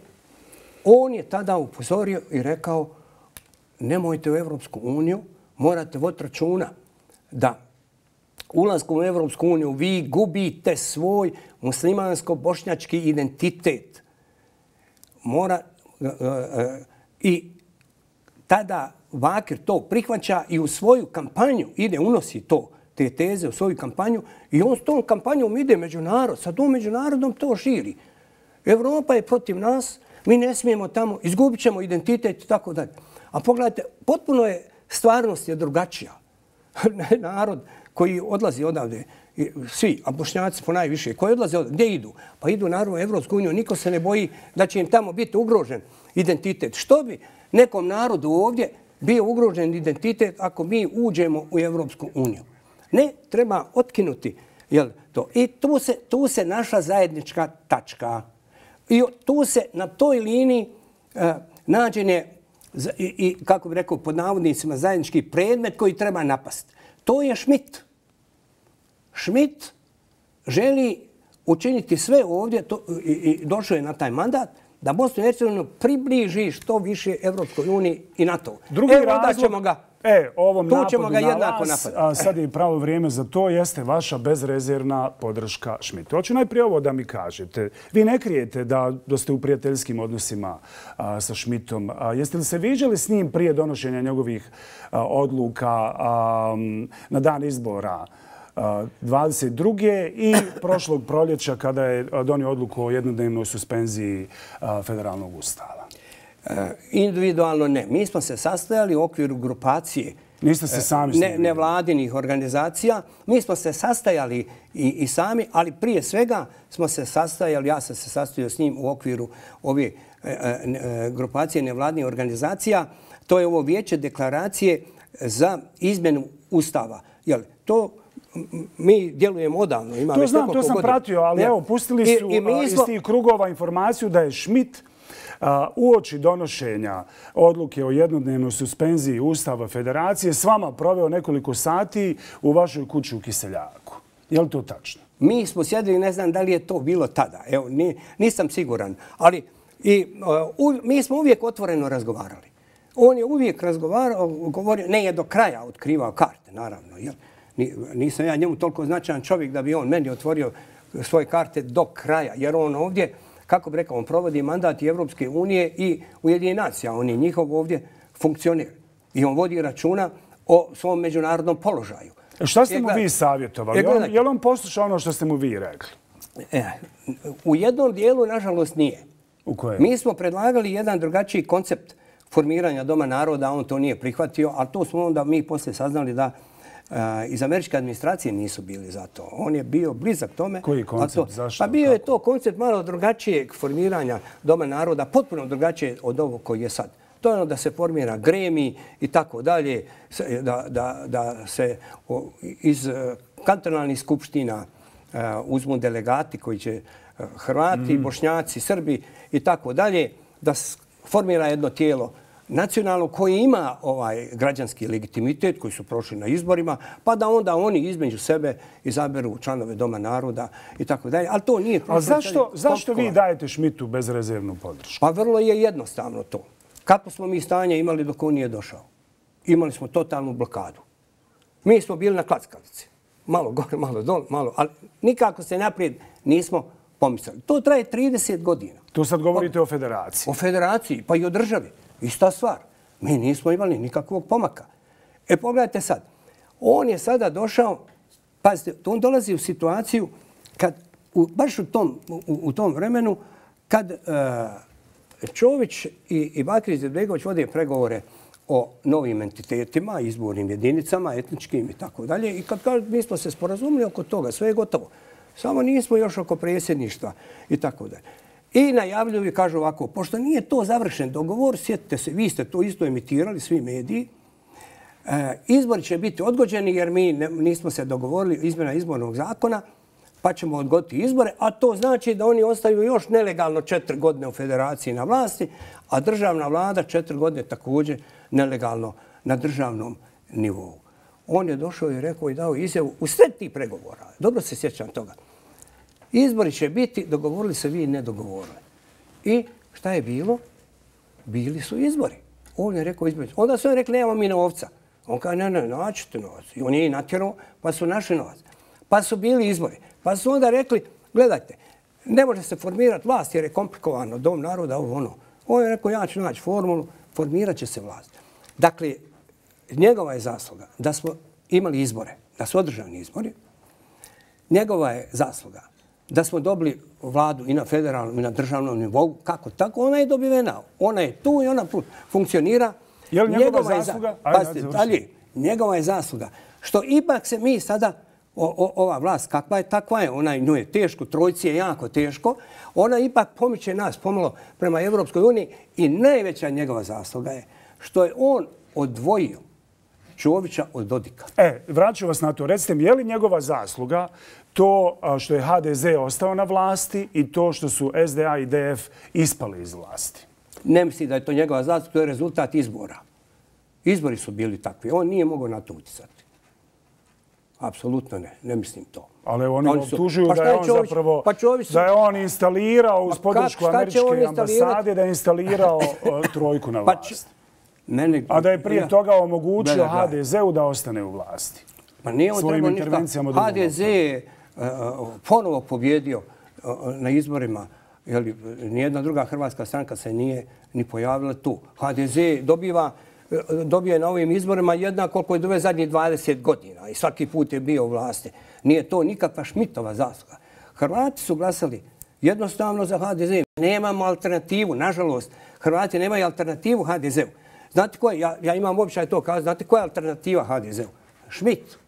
On je tada upozorio i rekao, nemojte u Evropsku uniju, morate vod računa da ulazkom u Evropsku uniju vi gubite svoj muslimansko-bošnjački identitet. Mora, e, e, e, I tada Vakir to prihvaća i u svoju kampanju ide, unosi to, te teze u svoju kampanju i on s tom kampanjom ide međunarod, sa tom međunarodom to širi. Evropa je protiv nas, mi ne smijemo tamo, izgubit ćemo identitet i tako dalje. A pogledajte, potpuno je stvarnost je drugačija. [laughs] Narod koji odlazi odavde, svi, a bošnjaci po najviše, koji odlaze odavde, gdje idu? Pa idu naravno u Evropsku uniju, niko se ne boji da će im tamo biti ugrožen identitet. Što bi nekom narodu ovdje bio ugrožen identitet ako mi uđemo u Evropsku uniju? Ne, treba otkinuti jel, to. I tu se, tu se naša zajednička tačka. I tu se na toj liniji uh, nađen je i, i, kako bih rekao, pod navodnicima zajednički predmet koji treba napast. To je Schmidt. Schmidt želi učiniti sve ovdje to, i, i došao je na taj mandat da Bosnu i Hercegovinu približi što više Evropskoj uniji i NATO. Drugi Evo, razlog, ćemo ga, e, ovom tu ćemo ga jednako vas, a sad je pravo vrijeme za to, jeste vaša bezrezervna podrška Šmitu. Hoću najprije ovo da mi kažete. Vi ne krijete da, da ste u prijateljskim odnosima a, sa Šmitom. A, jeste li se viđali s njim prije donošenja njegovih a, odluka a, na dan izbora? 22. i prošlog proljeća kada je donio odluku o jednodnevnoj suspenziji federalnog ustava? E, individualno ne. Mi smo se sastajali u okviru grupacije Niste se sami ne, nevladinih organizacija. Mi smo se sastajali i, i sami, ali prije svega smo se sastajali, ja sam se sastojio s njim u okviru ove e, e, grupacije nevladinih organizacija. To je ovo vijeće deklaracije za izmenu ustava. Jel, to mi djelujemo odavno. Ima to znam, to sam godina. pratio, ali ja. evo, pustili su I, i smo... iz tih krugova informaciju da je Schmidt u oči donošenja odluke o jednodnevnoj suspenziji Ustava Federacije s vama proveo nekoliko sati u vašoj kući u Kiseljaku. Je li to tačno? Mi smo sjedili, ne znam da li je to bilo tada. Evo, nisam siguran. Ali i, e, mi smo uvijek otvoreno razgovarali. On je uvijek razgovarao, govorio, ne je do kraja otkrivao karte, naravno. Jel? nisam ja njemu toliko značajan čovjek da bi on meni otvorio svoje karte do kraja. Jer on ovdje, kako bi rekao, on provodi mandat i Evropske unije i Ujedinje nacija. On je njihov ovdje funkcioner. I on vodi računa o svom međunarodnom položaju. E, šta ste mu vi savjetovali? Je, je li on poslušao ono što ste mu vi rekli? E, u jednom dijelu, nažalost, nije. U kojem? Mi smo predlagali jedan drugačiji koncept formiranja Doma naroda, on to nije prihvatio, ali to smo onda mi poslije saznali da iz američke administracije nisu bili za to. On je bio blizak tome. Koji koncept? To, Zašto? Pa bio je to koncept malo drugačijeg formiranja Doma naroda, potpuno drugačije od ovog koji je sad. To je ono da se formira gremi i tako dalje, da, da, da se iz e, kantonalnih skupština e, uzmu delegati koji će e, Hrvati, mm. Bošnjaci, Srbi i tako dalje, da formira jedno tijelo nacionalno koji ima ovaj građanski legitimitet koji su prošli na izborima, pa da onda oni između sebe izaberu članove Doma naroda i tako dalje. Ali to nije prošlo. A zašto, zašto vi dajete Šmitu bezrezervnu podršku? Pa vrlo je jednostavno to. Kako smo mi stanje imali dok on nije došao? Imali smo totalnu blokadu. Mi smo bili na klackalici. Malo gore, malo dol, malo. Ali nikako se naprijed nismo pomislili. To traje 30 godina. Tu sad govorite o, o federaciji. O federaciji, pa i o državi. Ista stvar. Mi nismo imali nikakvog pomaka. E, pogledajte sad. On je sada došao, pazite, on dolazi u situaciju kad, u, baš u tom, u, u tom vremenu, kad uh, Čović i, i Bakir Izetbegović vode pregovore o novim entitetima, izbornim jedinicama, etničkim i tako dalje. I kad kažu, mi smo se sporazumili oko toga, sve je gotovo. Samo nismo još oko predsjedništva i tako dalje. I najavljuju i kažu ovako, pošto nije to završen dogovor, sjetite se, vi ste to isto emitirali, svi mediji, e, izbori će biti odgođeni jer mi nismo se dogovorili izmjena izbornog zakona, pa ćemo odgoditi izbore, a to znači da oni ostaju još nelegalno četiri godine u federaciji na vlasti, a državna vlada četiri godine također nelegalno na državnom nivou. On je došao i rekao i dao izjavu u sve tih pregovora. Dobro se sjećam toga. Izbori će biti, dogovorili se vi i ne dogovorili. I šta je bilo? Bili su izbori. On je rekao izbori. Onda su oni rekli, nemamo mi novca. On kaže, ne, ne, naćete novac. I on je i natjerao, pa su našli novac. Pa su bili izbori. Pa su onda rekli, gledajte, ne može se formirati vlast jer je komplikovano, dom naroda, ovo ono. On je rekao, ja ću naći formulu, formirat će se vlast. Dakle, njegova je zasluga da smo imali izbore, da su održani izbori. Njegova je zasluga da smo dobili vladu i na federalnom i na državnom nivou. Kako tako? Ona je dobivena. Ona je tu i ona funkcionira. Je li njegova, njegova zasluga? Je, pazite, dalje, njegova je zasluga. Što ipak se mi sada o, o, ova vlast, kakva je, takva je, ona nju je teško, trojci je jako teško, ona ipak pomiče nas pomalo prema Evropskoj uniji i najveća njegova zasluga je što je on odvojio Čovića od Dodika. E, vraću vas na to. Recite mi, je li njegova zasluga to što je HDZ ostao na vlasti i to što su SDA i DF ispali iz vlasti? Ne misli da je to njegova zasluga, to je rezultat izbora. Izbori su bili takvi. On nije mogao na to uticati. Apsolutno ne, ne mislim to. Ali oni, oni optužuju pa da je on Čović, zapravo pa Čović, da je on instalirao uz podršku američke ambasade da je instalirao trojku na vlast. Pa. Mene, A da je prije ja, toga omogućio HDZ-u da ostane u vlasti. Pa nije on trebao ništa. HDZ je ponovo pobjedio e, na izborima. Jeli, nijedna druga hrvatska stranka se nije ni pojavila tu. HDZ dobiva e, dobio je na ovim izborima jedna koliko je dove zadnjih 20 godina i svaki put je bio u vlasti. Nije to nikakva šmitova zasluga. Hrvati su glasali jednostavno za HDZ. Nemamo alternativu, nažalost. Hrvati nemaju alternativu HDZ-u. Znate koja, ja, ja imam običaj to kazati, znate koja je alternativa HDZ-u? Šmit.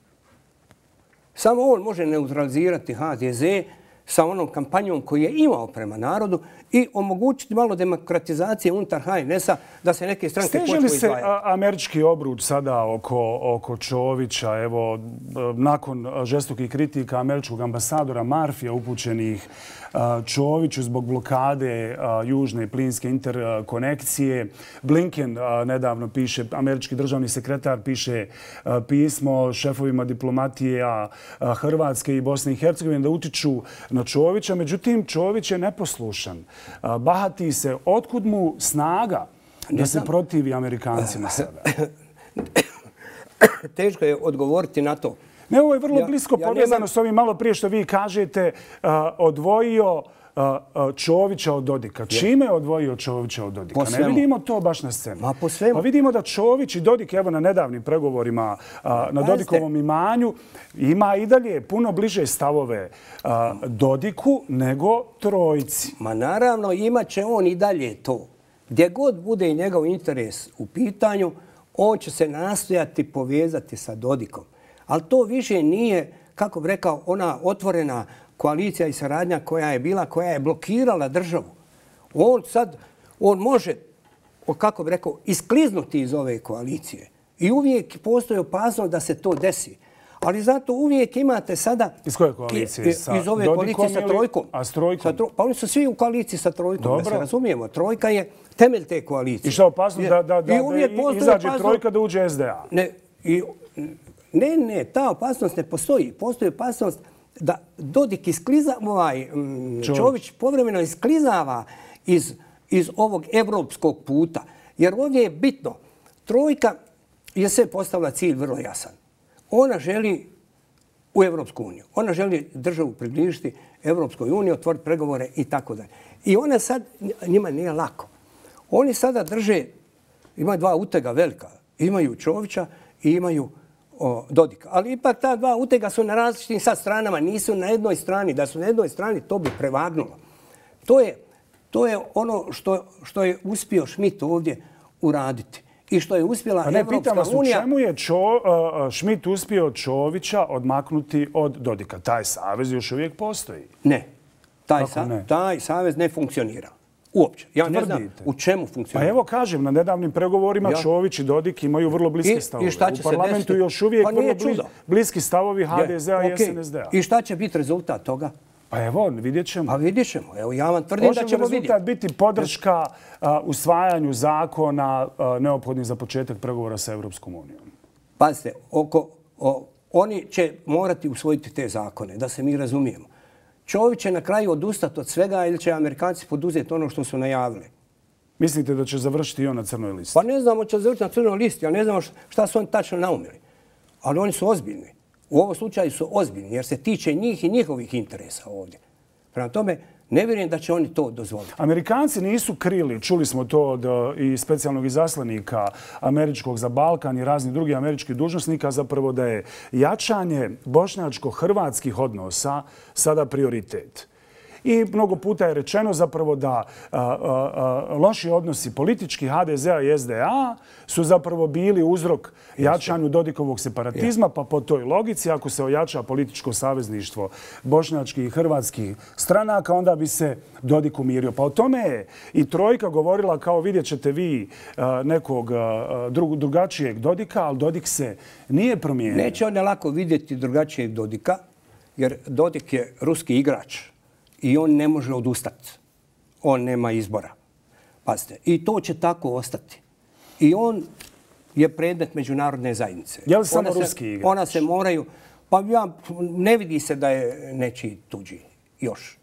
Samo on može neutralizirati HDZ sa onom kampanjom koju je imao prema narodu i omogućiti malo demokratizacije unutar HNS-a da se neke stranke počnu izdvajati. Steže li se američki obruč sada oko, oko Čovića, evo, nakon žestokih kritika američkog ambasadora Marfija upućenih Čoviću zbog blokade južne plinske interkonekcije. Blinken nedavno piše, američki državni sekretar piše pismo šefovima diplomatije Hrvatske i Bosne i Hercegovine da utiču na Čovića. Međutim, Čović je neposlušan. Bahati se, otkud mu snaga da se protivi Amerikancima sada? [coughs] Teško je odgovoriti na to. Ne, ovo je vrlo blisko ja povezano s ovim malo prije što vi kažete uh, odvojio Čovića od Dodika. Čime je odvojio Čovića od Dodika? Ne vidimo to baš na scenu. Ma po svemu. Pa vidimo da Čović i Dodik, evo na nedavnim pregovorima na Dodikovom imanju, ima i dalje puno bliže stavove Dodiku nego Trojci. Ma naravno, imaće on i dalje to. Gdje god bude njegov interes u pitanju, on će se nastojati povezati sa Dodikom. Ali to više nije, kako bi rekao, ona otvorena koalicija i saradnja koja je bila, koja je blokirala državu. On sad, on može, kako bi rekao, iskliznuti iz ove koalicije. I uvijek postoji opasnost da se to desi. Ali zato uvijek imate sada... Iz koje koalicije? Sa iz ove koalicije sa trojkom. A s trojkom? Sa troj, pa oni su svi u koaliciji sa trojkom, Dobro. da se razumijemo. Trojka je temelj te koalicije. I što opasno da, da, da, da izađe opasno, trojka da uđe SDA? Ne, i Ne, ne, ta opasnost ne postoji. Postoji opasnost da Dodik iskliza, ovaj, mm, Čović povremeno isklizava iz, iz ovog evropskog puta. Jer ovdje je bitno, trojka je sve postavila cilj vrlo jasan. Ona želi u Evropsku uniju. Ona želi državu približiti Evropskoj uniji, otvoriti pregovore i tako dalje. I ona sad, njima nije lako. Oni sada drže, imaju dva utega velika. Imaju Čovića i imaju o, Dodika. Ali ipak ta dva utega su na različitim sad stranama, nisu na jednoj strani. Da su na jednoj strani, to bi prevagnulo. To je, to je ono što, što je uspio Schmidt ovdje uraditi. i što je uspjela pa ne, Evropska vas, unija... U čemu je Čo, uh, Šmit uspio Čovića odmaknuti od Dodika? Taj savez još uvijek postoji. Ne. Taj, sa, ne? taj savez ne funkcionira. Uopće. Ja ne znam u čemu funkcionira. Pa evo kažem, na nedavnim pregovorima ja. Čović i Dodik imaju vrlo bliski stavovi. I šta će u parlamentu se još uvijek pa vrlo bliski stavovi HDZ-a i SNSD-a. I šta će biti rezultat toga? Pa evo, vidjet ćemo. Pa vidjet ćemo. Evo, ja vam tvrdim da ćemo vidjeti. Može biti podrška usvajanju zakona neophodnih za početak pregovora sa Evropskom unijom? Pazite, oko, oni će morati usvojiti te zakone, da se mi razumijemo. Čović će na kraju odustati od svega ili će Amerikanci poduzeti ono što su najavili. Mislite da će završiti i on na crnoj listi? Pa ne znamo će završiti na crnoj listi, a ne znamo šta su oni tačno naumili. Ali oni su ozbiljni. U ovom slučaju su ozbiljni jer se tiče njih i njihovih interesa ovdje. Prema tome, ne vjerujem da će oni to dozvoliti. Amerikanci nisu krili, čuli smo to od i specijalnog izaslanika američkog za Balkan i raznih drugih američkih dužnosnika, zapravo da je jačanje bošnjačko-hrvatskih odnosa sada prioritet. I mnogo puta je rečeno zapravo da loši odnosi politički HDZ-a i SDA su zapravo bili uzrok jačanju Dodikovog separatizma, pa po toj logici, ako se ojača političko savezništvo bošnjačkih i hrvatskih stranaka, onda bi se Dodik umirio. Pa o tome je i Trojka govorila kao vidjet ćete vi nekog drugačijeg Dodika, ali Dodik se nije promijenio. Neće on lako vidjeti drugačijeg Dodika, jer Dodik je ruski igrač i on ne može odustati. On nema izbora. Pazite, i to će tako ostati. I on je predmet međunarodne zajednice. Je li samo ruski igrač? Ona se moraju... Pa ja, ne vidi se da je nečiji tuđi još.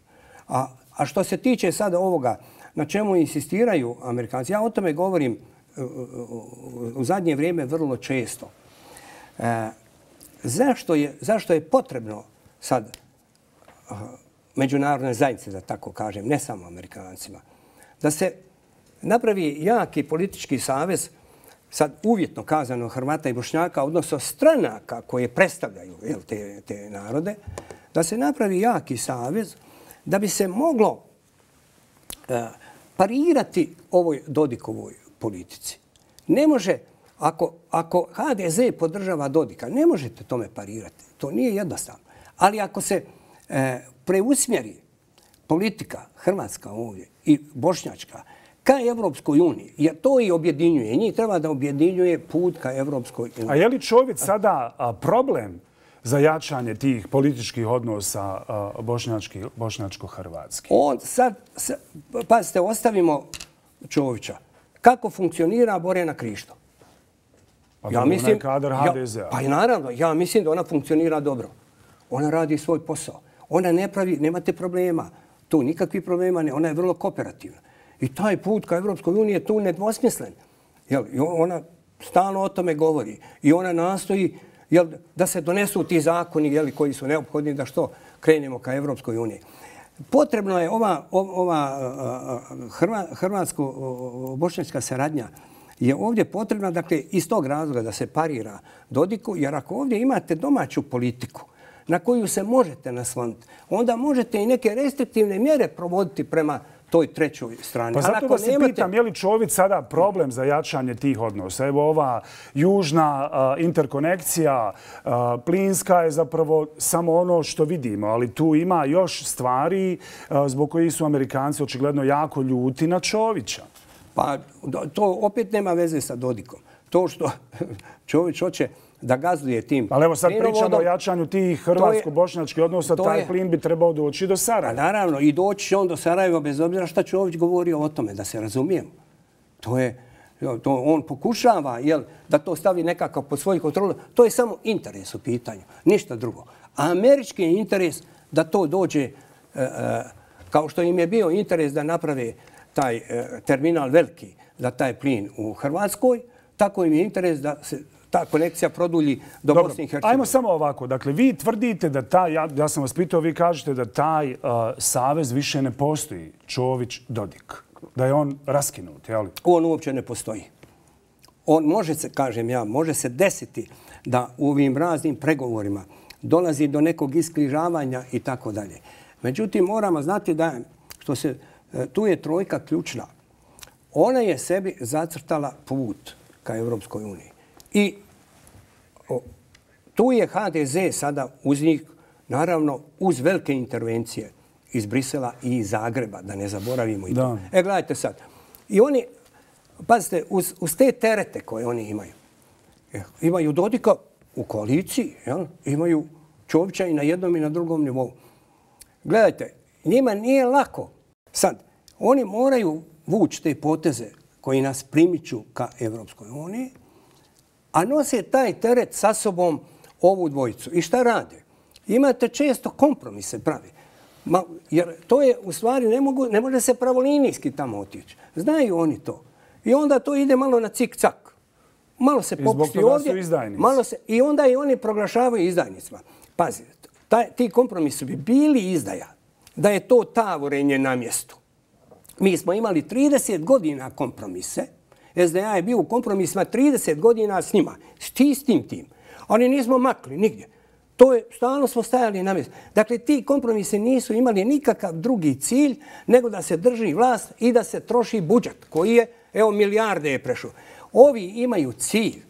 A, a što se tiče sada ovoga, na čemu insistiraju Amerikanci, ja o tome govorim u, e, u, u zadnje vrijeme vrlo često. E, zašto, je, zašto je potrebno sad međunarodne zajednice, da tako kažem, ne samo Amerikancima, da se napravi jaki politički savez, sad uvjetno kazano Hrvata i Bošnjaka, odnosno stranaka koje predstavljaju jel, te, te narode, da se napravi jaki savez da bi se moglo e, parirati ovoj Dodikovoj politici. Ne može, ako, ako HDZ podržava Dodika, ne možete tome parirati. To nije jednostavno. Ali ako se e, preusmjeri politika Hrvatska ovdje i Bošnjačka ka Evropskoj uniji, jer to i objedinjuje. Njih treba da objedinjuje put ka Evropskoj uniji. A je li čovjek sada problem za jačanje tih političkih odnosa bošnjačko-hrvatskih? On sad, pazite, ostavimo Čovića. Kako funkcionira Borena Krišto? Pa ja mislim, kadar HDZ-a. Ja, pa i naravno, ja mislim da ona funkcionira dobro. Ona radi svoj posao. Ona ne pravi, nemate problema. Tu nikakvi problema ne. Ona je vrlo kooperativna. I taj put ka Evropskoj uniji je tu nedvosmislen. Jel, ona stalno o tome govori. I ona nastoji jel, da se donesu ti zakoni jel, koji su neophodni da što krenemo ka Evropskoj uniji. Potrebno je ova, ova hrva, hrvatsko-bošnjačka saradnja je ovdje potrebna dakle, iz tog razloga da se parira Dodiku, jer ako ovdje imate domaću politiku, na koju se možete nasloniti, onda možete i neke restriktivne mjere provoditi prema toj trećoj strani. Pa zato vas se pitam, je li čovjek sada problem za jačanje tih odnosa? Evo ova južna interkonekcija plinska je zapravo samo ono što vidimo, ali tu ima još stvari zbog koji su Amerikanci očigledno jako ljuti na Čovića. Pa to opet nema veze sa Dodikom. To što [laughs] Čović hoće da gazduje tim Ali evo sad pričamo o jačanju tih hrvatsko-bošnjačkih odnosa, taj plin bi trebao doći do Sarajeva. A naravno, i doći će on do Sarajeva bez obzira šta Čović govori o tome, da se razumijemo. To je, to on pokušava jel, da to stavi nekako pod svoj kontrolu. To je samo interes u pitanju, ništa drugo. A američki je interes da to dođe, e, e, kao što im je bio interes da naprave taj e, terminal veliki, da taj plin u Hrvatskoj, tako im je interes da se ta konekcija produlji do Dobro, Bosne i Hercegovine. Ajmo samo ovako. Dakle, vi tvrdite da taj, ja, ja sam vas pitao, vi kažete da taj uh, savez više ne postoji, Čović-Dodik. Da je on raskinut, je li? On uopće ne postoji. On može se, kažem ja, može se desiti da u ovim raznim pregovorima dolazi do nekog iskrižavanja i tako dalje. Međutim, moramo znati da što se, e, tu je trojka ključna. Ona je sebi zacrtala put ka Evropskoj uniji. I tu je HDZ sada uz njih, naravno, uz velike intervencije iz Brisela i iz Zagreba, da ne zaboravimo i to. E, gledajte sad. I oni, pazite, uz, uz te terete koje oni imaju, e, imaju Dodika u koaliciji, jel? imaju Čovića i na jednom i na drugom nivou. Gledajte, njima nije lako. Sad, oni moraju vući te poteze koji nas primiću ka Evropskoj uniji, a nose taj teret sa sobom ovu dvojicu. I šta rade? Imate često kompromise pravi. Ma, jer to je, u stvari, ne, mogu, ne može se pravolinijski tamo otići. Znaju oni to. I onda to ide malo na cik-cak. Malo se popusti ovdje. Malo se, I onda i oni proglašavaju izdajnicima. Pazi, taj, ti kompromisi bi bili izdaja da je to tavorenje na mjestu. Mi smo imali 30 godina kompromise. SDA je bio u kompromisima 30 godina s njima. S čistim tim. Oni nismo makli nigdje. To je, stalno smo stajali na mjestu. Dakle, ti kompromise nisu imali nikakav drugi cilj nego da se drži vlast i da se troši budžet koji je, evo, milijarde je prešao. Ovi imaju cilj.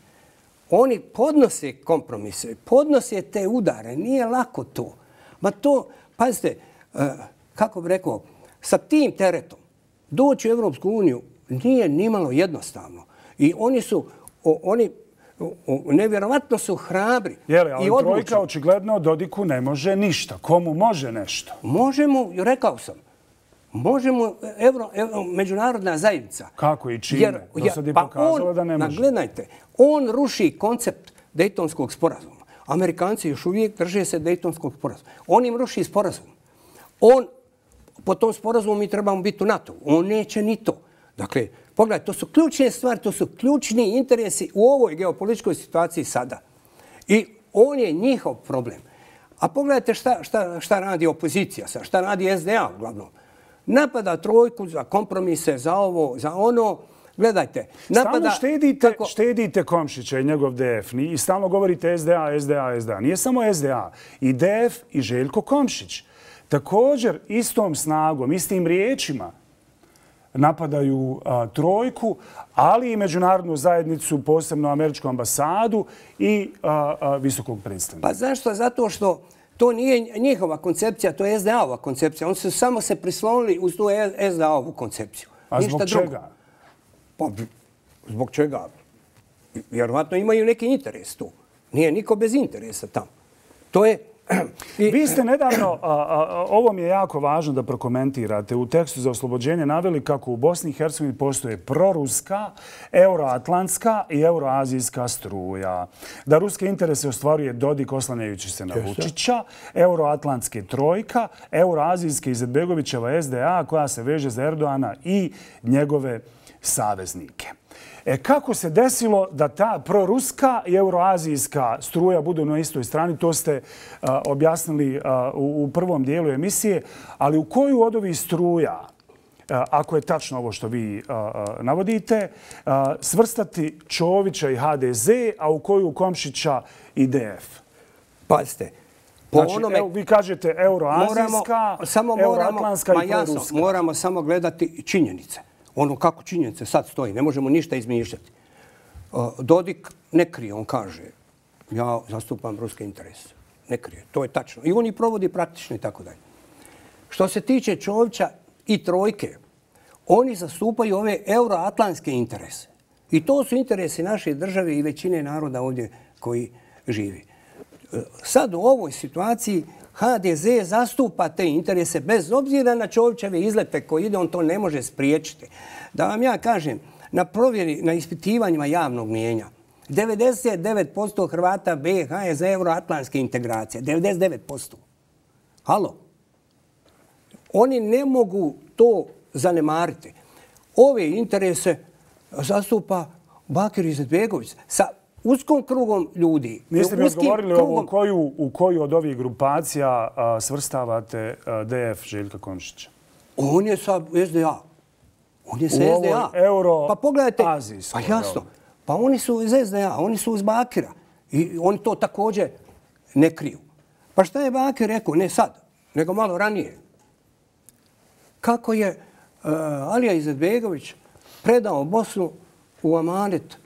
Oni podnose kompromise, podnose te udare. Nije lako to. Ma to, pazite, eh, kako bih rekao, sa tim teretom doći u Evropsku uniju nije nimalo jednostavno. I oni su, oni nevjerovatno su hrabri. Jeli, ali I trojka očigledno Dodiku ne može ništa. Komu može nešto? Možemo, rekao sam, možemo evro, evro, međunarodna zajednica. Kako i čime? Jer, Do sad je pa pokazala on, da ne može. Gledajte, on ruši koncept Dejtonskog sporazuma. Amerikanci još uvijek drže se Dejtonskog sporazuma. On im ruši sporazum. On, po tom sporazumu mi trebamo biti u NATO. On neće ni to. Dakle, pogledaj, to su ključne stvari, to su ključni interesi u ovoj geopolitičkoj situaciji sada. I on je njihov problem. A pogledajte šta, šta, šta radi opozicija, šta radi SDA uglavnom. Napada trojku za kompromise, za ovo, za ono. Gledajte, napada... Stalno štedite, kako... štedite Komšića i njegov DF. I stalno govorite SDA, SDA, SDA. Nije samo SDA. I DF i Željko Komšić. Također, istom snagom, istim riječima, napadaju trojku, ali i međunarodnu zajednicu, posebno američku ambasadu i visokog predstavnika. Pa zašto? Zato što to nije njihova koncepcija, to je SDA-ova koncepcija. Oni su samo se prislonili uz tu SDA-ovu koncepciju. A zbog čega? Pa, zbog čega? Vjerovatno imaju neki interes tu. Nije niko bez interesa tamo. To je I... Vi ste nedavno, ovo mi je jako važno da prokomentirate, u tekstu za oslobođenje naveli kako u Bosni i Hercegovini postoje proruska, euroatlantska i euroazijska struja. Da ruske interese ostvaruje Dodik oslanjajući se na Vučića, euroatlantske trojka, euroazijske Izetbegovićeva SDA koja se veže za Erdoana i njegove saveznike. E kako se desilo da ta proruska i euroazijska struja budu na istoj strani, to ste objasnili u, prvom dijelu emisije, ali u koju od ovih struja, ako je tačno ovo što vi navodite, svrstati Čovića i HDZ, a u koju Komšića i DF? Pazite, po znači, onome... Evo, vi kažete euroazijska, euroatlantska i proruska. Moramo samo gledati činjenice ono kako činjenice sad stoji, ne možemo ništa izmišljati. E, Dodik ne krije, on kaže, ja zastupam ruske interese. Ne krije, to je tačno. I oni provodi praktično i tako dalje. Što se tiče Čovića i Trojke, oni zastupaju ove euroatlantske interese. I to su interesi naše države i većine naroda ovdje koji živi. E, sad u ovoj situaciji HDZ zastupa te interese bez obzira na Čovićeve izlete koji ide, on to ne može spriječiti. Da vam ja kažem, na provjeri, na ispitivanjima javnog mijenja, 99% Hrvata BH je za euroatlantske integracije. 99%. Halo? Oni ne mogu to zanemariti. Ove interese zastupa Bakir Izetbegović sa uskom krugom ljudi. Niste mi odgovorili krugom... u, koju, u koju od ovih grupacija a, svrstavate a, DF Željka Komšića? On je sa SDA. On je sa u SDA. euro pa pogledajte, azijsko. Pa jasno. Pa oni su iz SDA, oni su iz Bakira. I oni to također ne kriju. Pa šta je Bakir rekao? Ne sad, nego malo ranije. Kako je uh, Alija Izetbegović predao Bosnu u Amanet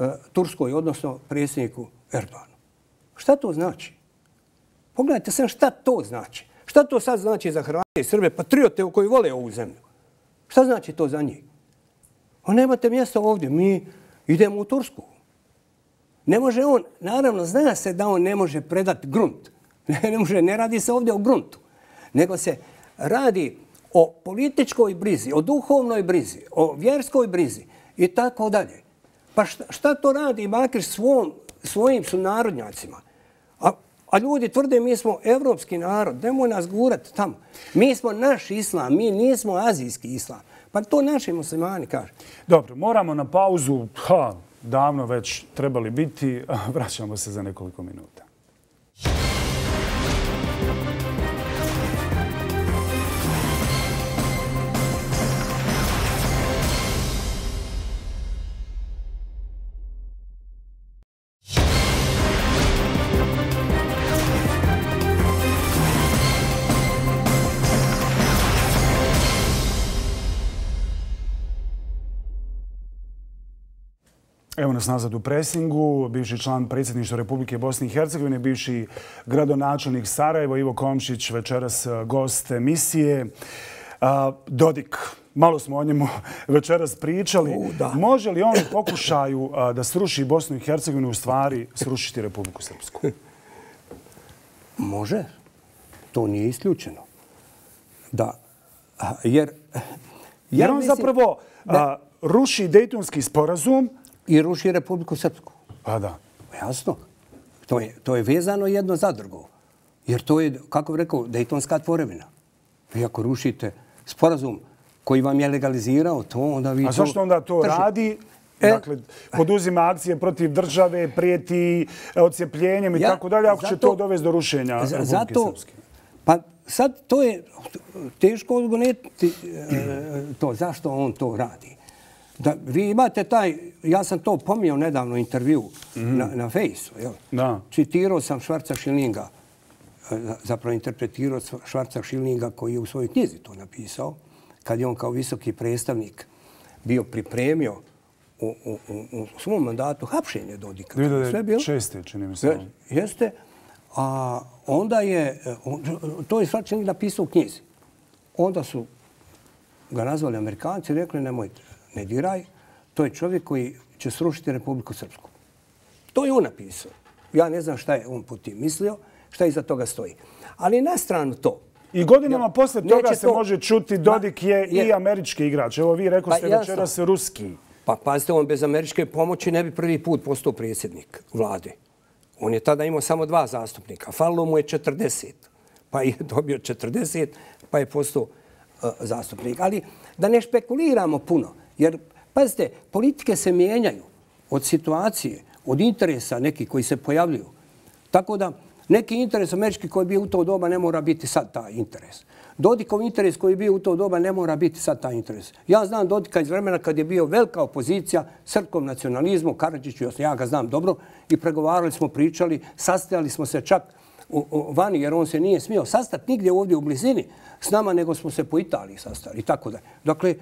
E, Turskoj, odnosno predsjedniku Erdoganu. Šta to znači? Pogledajte sam šta to znači. Šta to sad znači za Hrvate i Srbe, patriote koji vole ovu zemlju? Šta znači to za njih? On nemate mjesta ovdje. Mi idemo u Tursku. Ne može on, naravno, zna se da on ne može predati grunt. [laughs] Ne, može, ne radi se ovdje o gruntu. Nego se radi o političkoj brizi, o duhovnoj brizi, o vjerskoj brizi i tako dalje. Pa šta, šta to radi Bakir svom, svojim sunarodnjacima? A, a ljudi tvrde mi smo evropski narod, nemoj nas gurati tamo. Mi smo naš islam, mi nismo azijski islam. Pa to naši muslimani kažu. Dobro, moramo na pauzu. Ha, davno već trebali biti. Vraćamo se za nekoliko minuta. Evo nas nazad u presingu, bivši član predsjedništva Republike Bosne i Hercegovine, bivši gradonačelnik Sarajevo, Ivo Komšić, večeras e, gost emisije. Dodik, malo smo o njemu [laughs] večeras pričali. Može li on pokušaju da sruši Bosnu i Hercegovinu u stvari srušiti Republiku Srpsku? [laughs] Može. To nije isključeno. Da, jer... Jer on zapravo ruši Dejtonski sporazum, i ruši Republiku Srpsku. Pa da. Jasno. To je, to je vezano jedno za drugo. Jer to je, kako bih rekao, Dejtonska tvorevina. Vi ako rušite sporazum koji vam je legalizirao, to onda vi... A zašto onda to trži? radi? E, dakle, poduzima akcije protiv države, prijeti ocijepljenjem i ja, tako dalje, ako zato, će to dovesti do rušenja Republike zato, Srpske. Pa sad to je teško odgoneti e, to, zašto on to radi da vi imate taj, ja sam to pomio nedavno intervju mm -hmm. na, na Fejsu, jel? Da. Citirao sam Švarca Šilinga, e, zapravo interpretirao Švarca Šilinga koji je u svojoj knjizi to napisao, kad je on kao visoki predstavnik bio pripremio u, u, u, u svom mandatu hapšenje Dodika. Sve bilo. česte, čini mi se. Jeste. A onda je, on, to je Švarca Šiling napisao u knjizi. Onda su ga nazvali Amerikanci i rekli nemojte, ne diraj, to je čovjek koji će srušiti Republiku Srpsku. To je on napisao. Ja ne znam šta je on po tim mislio, šta iza toga stoji. Ali na stranu to. I godinama ja, posle toga se to... može čuti Dodik je, je i američki igrač. Evo vi rekao pa, ste večera se ruski. Pa pazite, on bez američke pomoći ne bi prvi put postao predsjednik vlade. On je tada imao samo dva zastupnika. Falilo mu je 40. Pa je [laughs] dobio 40, pa je postao uh, zastupnik. Ali da ne špekuliramo puno. Jer, pazite, politike se mijenjaju od situacije, od interesa nekih koji se pojavljuju. Tako da, neki interes američki koji je bio u to doba ne mora biti sad taj interes. Dodikov interes koji je bio u to doba ne mora biti sad taj interes. Ja znam Dodika iz vremena kad je bio velika opozicija srpskom nacionalizmu, Karadžiću, ja ga znam dobro, i pregovarali smo, pričali, sastajali smo se čak u, u, vani, jer on se nije smio sastati nigdje ovdje u blizini s nama, nego smo se po Italiji sastali i tako da. Dakle,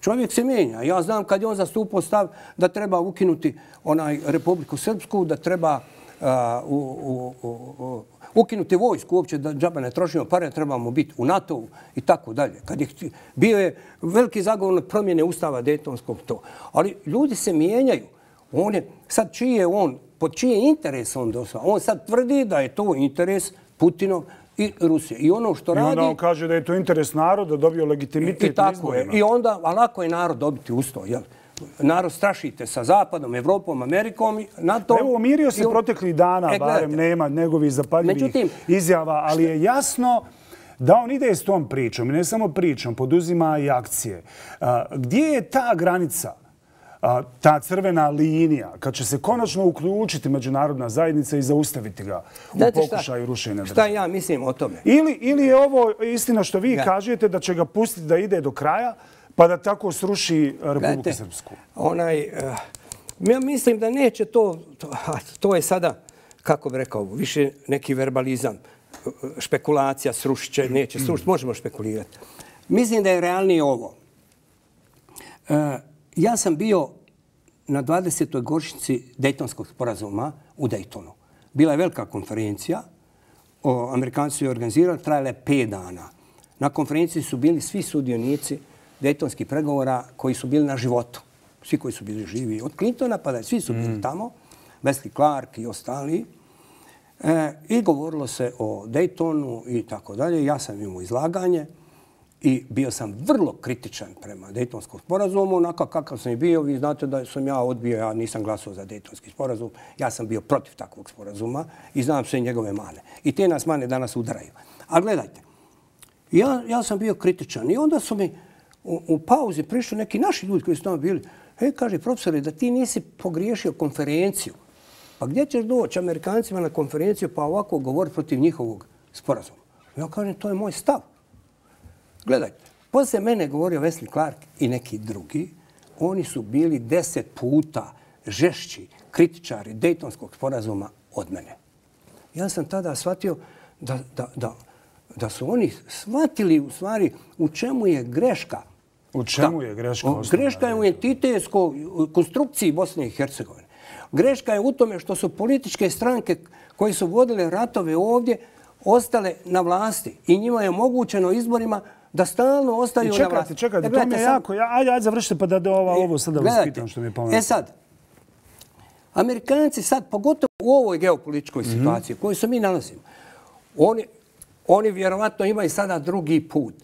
čovjek se mijenja. Ja znam kad je on zastupao stav da treba ukinuti onaj Republiku Srpsku, da treba uh, u, u, u, ukinuti vojsku uopće da džaba ne trošimo pare, trebamo biti u NATO-u i tako dalje. Kad je bio je veliki zagovor promjene ustava Daytonskog to. Ali ljudi se mijenjaju. On je, sad čiji je on, pod čiji interes on došao? On sad tvrdi da je to interes Putinov, i Rusije. I ono što radi... I onda on kaže da je to interes naroda, dobio legitimitet i, tako je. I onda, a lako je narod dobiti usto, jel? Narod strašite sa Zapadom, Evropom, Amerikom i NATO. Evo, umirio se protekli dana, e, barem nema njegovih zapaljivih Međutim, izjava, ali je jasno da on ide s tom pričom, i ne samo pričom, poduzima i akcije. Gdje je ta granica? Ta crvena linija, kad će se konačno uključiti međunarodna zajednica i zaustaviti ga u pokušaju rušenja države. Šta ja mislim o tome? Ili, ili je ovo istina što vi kažete da će ga pustiti da ide do kraja, pa da tako sruši Republiku Srpsku? Onaj, uh, ja mislim da neće to, to, to je sada, kako bih rekao, više neki verbalizam, špekulacija, srušit će, neće srušiti, možemo špekulirati. Mislim da je realnije ovo. Uh, ja sam bio na 20. godišnjici Dejtonskog sporazuma u Dejtonu. Bila je velika konferencija, o, Amerikanci su je organizirali, trajala je 5 dana. Na konferenciji su bili svi sudionici Dejtonskih pregovora koji su bili na životu. Svi koji su bili živi od Clintona, pa da svi su bili mm. tamo. Wesley Clark i ostali. E, I govorilo se o Daytonu i tako dalje. Ja sam imao izlaganje i bio sam vrlo kritičan prema Daytonskom sporazumu. Onako kakav sam i bio, vi znate da sam ja odbio, ja nisam glasao za Daytonski sporazum. Ja sam bio protiv takvog sporazuma i znam sve njegove mane. I te nas mane danas udaraju. A gledajte, ja, ja sam bio kritičan i onda su mi u, u pauzi prišli neki naši ljudi koji su tamo bili. E, kaže, profesore, da ti nisi pogriješio konferenciju. Pa gdje ćeš doći Amerikancima na konferenciju pa ovako govoriti protiv njihovog sporazuma? Ja kažem, to je moj stav. Gledajte, posle mene govorio Wesley Clark i neki drugi. Oni su bili deset puta žešći kritičari Dejtonskog sporazuma od mene. Ja sam tada shvatio da, da, da, da su oni shvatili u stvari u čemu je greška. U čemu je greška? O, greška je u entitetskoj konstrukciji Bosne i Hercegovine. Greška je u tome što su političke stranke koji su vodile ratove ovdje ostale na vlasti i njima je omogućeno izborima da stalno ostaju čekajte, na vlasti. Čekajte, čekajte, to mi je jako. Ja, ajde, ajde, završite pa da do ova, ovo sad da vas pitam što mi je pomenuo. E sad, Amerikanci sad, pogotovo u ovoj geopolitičkoj mhm. situaciji mm -hmm. koju se mi nalazimo, oni, oni vjerovatno imaju sada drugi put.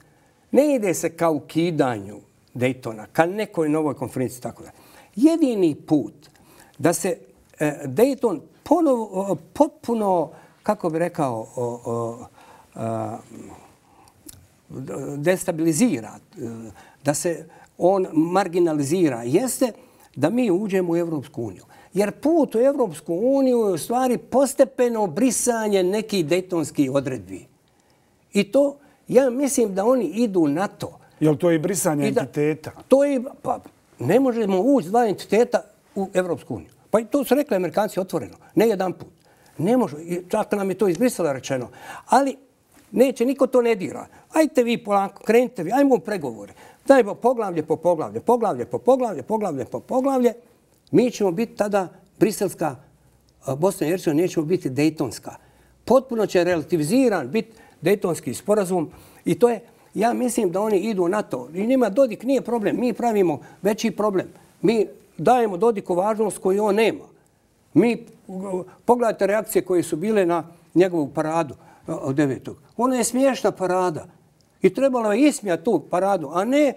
Ne ide se ka ukidanju Daytona, ka nekoj novoj konferenciji, tako da. Jedini put da se e, Dayton ponovo, potpuno, kako bi rekao, o, o, a, destabilizira, da se on marginalizira, jeste da mi uđemo u Evropsku uniju. Jer put u Evropsku uniju je u stvari postepeno brisanje nekih dejtonskih odredbi. I to, ja mislim da oni idu na to. Je li to i brisanje da, entiteta? To je, pa ne možemo ući dva entiteta u Evropsku uniju. Pa i to su rekli Amerikanci otvoreno, ne jedan put. Ne može, čak nam je to izbrisalo rečeno. Ali neće, niko to ne dira. Ajte vi polako, krenite vi, ajmo u pregovore. Dajmo poglavlje po poglavlje, poglavlje po poglavlje, poglavlje po poglavlje. Mi ćemo biti tada briselska Bosna i Hercegovina, nećemo biti dejtonska. Potpuno će relativiziran biti dejtonski sporazum i to je, ja mislim da oni idu na to. I njima Dodik nije problem, mi pravimo veći problem. Mi dajemo Dodiku važnost koju on nema. Mi, pogledajte reakcije koje su bile na njegovu paradu od devetog. Ona je smiješna parada. I trebalo je ismijati tu paradu, a ne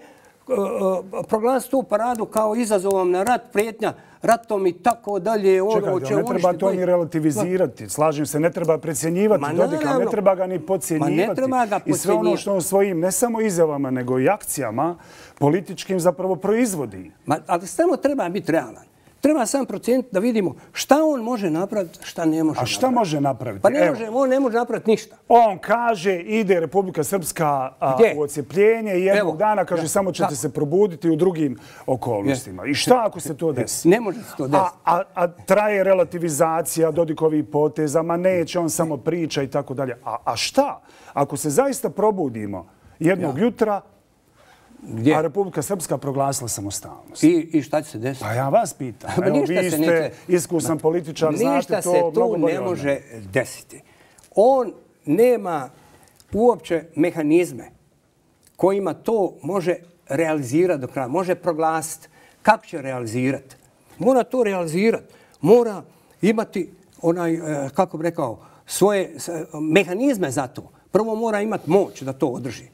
proglasiti tu paradu kao izazovom na rat, prijetnja ratom i tako dalje. Ono Čekaj, će ne treba to ni relativizirati. Slažem se, ne treba predsjenjivati Dodika, ne treba ga ni podcjenjivati. I sve ono što on svojim, ne samo izjavama, nego i akcijama političkim zapravo proizvodi. Ma, ali samo treba biti realan. Treba sam procijeniti da vidimo šta on može napraviti, šta ne može napraviti. A šta napraviti. može napraviti? Pa ne može, on ne može napraviti ništa. On kaže, ide Republika Srpska a, u ocijepljenje i jednog Evo, dana kaže, ja, samo ćete tako. se probuditi u drugim okolnostima. I šta ako se to desi? Ne može se to desiti. A, a, a traje relativizacija Dodikovih poteza, ma neće, on samo priča i tako dalje. A, a šta? Ako se zaista probudimo jednog ja. jutra, Gdje? A Republika Srpska proglasila samostalnost. I, I šta će se desiti? Pa ja vas pitam. [laughs] Evo, vi ste neće... iskusan političar, znate to mnogo bolje. Ništa se tu ne može desiti. On nema uopće mehanizme kojima to može realizirati do kraja. Može proglasiti. Kako će realizirati? Mora to realizirati. Mora imati onaj, eh, kako bi rekao, svoje mehanizme za to. Prvo mora imati moć da to održi.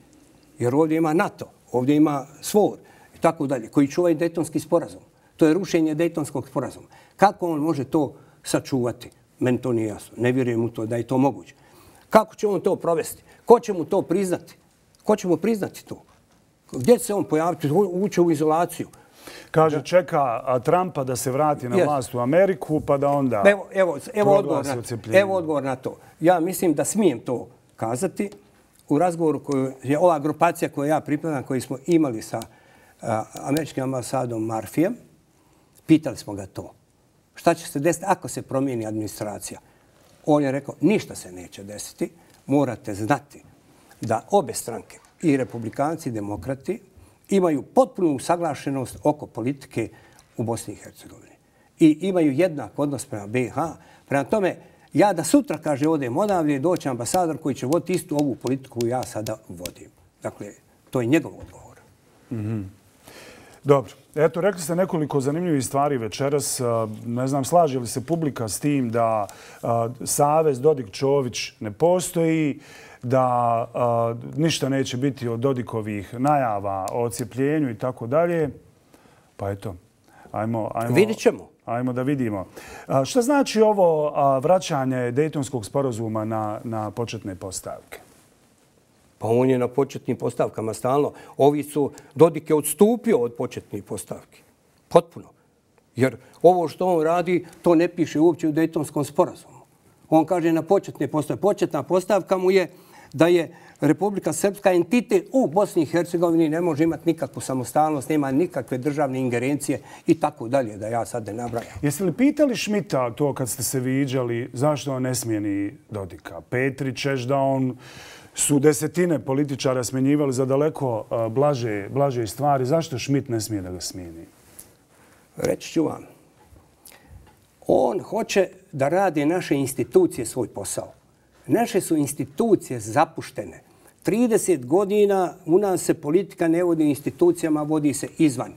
Jer ovdje ima NATO ovdje ima svor i tako dalje, koji čuvaju detonski sporazum. To je rušenje detonskog sporazuma. Kako on može to sačuvati? Meni to nije jasno. Ne vjerujem u to da je to moguće. Kako će on to provesti? Ko će mu to priznati? Ko će mu priznati to? Gdje će se on pojaviti? Uće u izolaciju. Kaže, čeka Trumpa da se vrati na vlast u Ameriku, pa da onda evo, evo, evo, odgovor na, evo odgovor na to. Ja mislim da smijem to kazati u razgovoru koju je ova grupacija koju ja pripadam, koji smo imali sa američkim ambasadom Marfijem, pitali smo ga to. Šta će se desiti ako se promijeni administracija? On je rekao, ništa se neće desiti. Morate znati da obe stranke, i republikanci i demokrati, imaju potpunu usaglašenost oko politike u Bosni i Hercegovini. I imaju jednak odnos prema BiH. Prema tome, ja da sutra, kaže, odem odavlje i doći ambasador koji će voditi istu ovu politiku koju ja sada vodim. Dakle, to je njegov odgovor. Mm -hmm. Dobro. Eto, rekli ste nekoliko zanimljivih stvari večeras. Ne znam, slaže li se publika s tim da Savez Dodik-Čović ne postoji, da ništa neće biti od Dodikovih najava o ocijepljenju i tako dalje. Pa eto, ajmo... ajmo Vidit ćemo. Ajmo da vidimo. Šta znači ovo vraćanje Dejtonskog sporozuma na, na početne postavke? Pa on je na početnim postavkama stalno. Ovi su, Dodik je odstupio od početnih postavki. Potpuno. Jer ovo što on radi, to ne piše uopće u Dejtonskom sporazumu. On kaže na početne postavke. Početna postavka mu je da je Republika Srpska entitet u Bosni i Hercegovini ne može imati nikakvu samostalnost, nema nikakve državne ingerencije i tako dalje, da ja sad ne nabrajam. Jeste li pitali Šmita to kad ste se viđali, zašto on ne smijeni Dodika? Petrićeš da on su desetine političara smjenjivali za daleko blaže, blaže stvari. Zašto Šmit ne smije da ga smijeni? Reći ću vam. On hoće da radi naše institucije svoj posao. Naše su institucije zapuštene. 30 godina u nas se politika ne vodi institucijama, vodi se izvan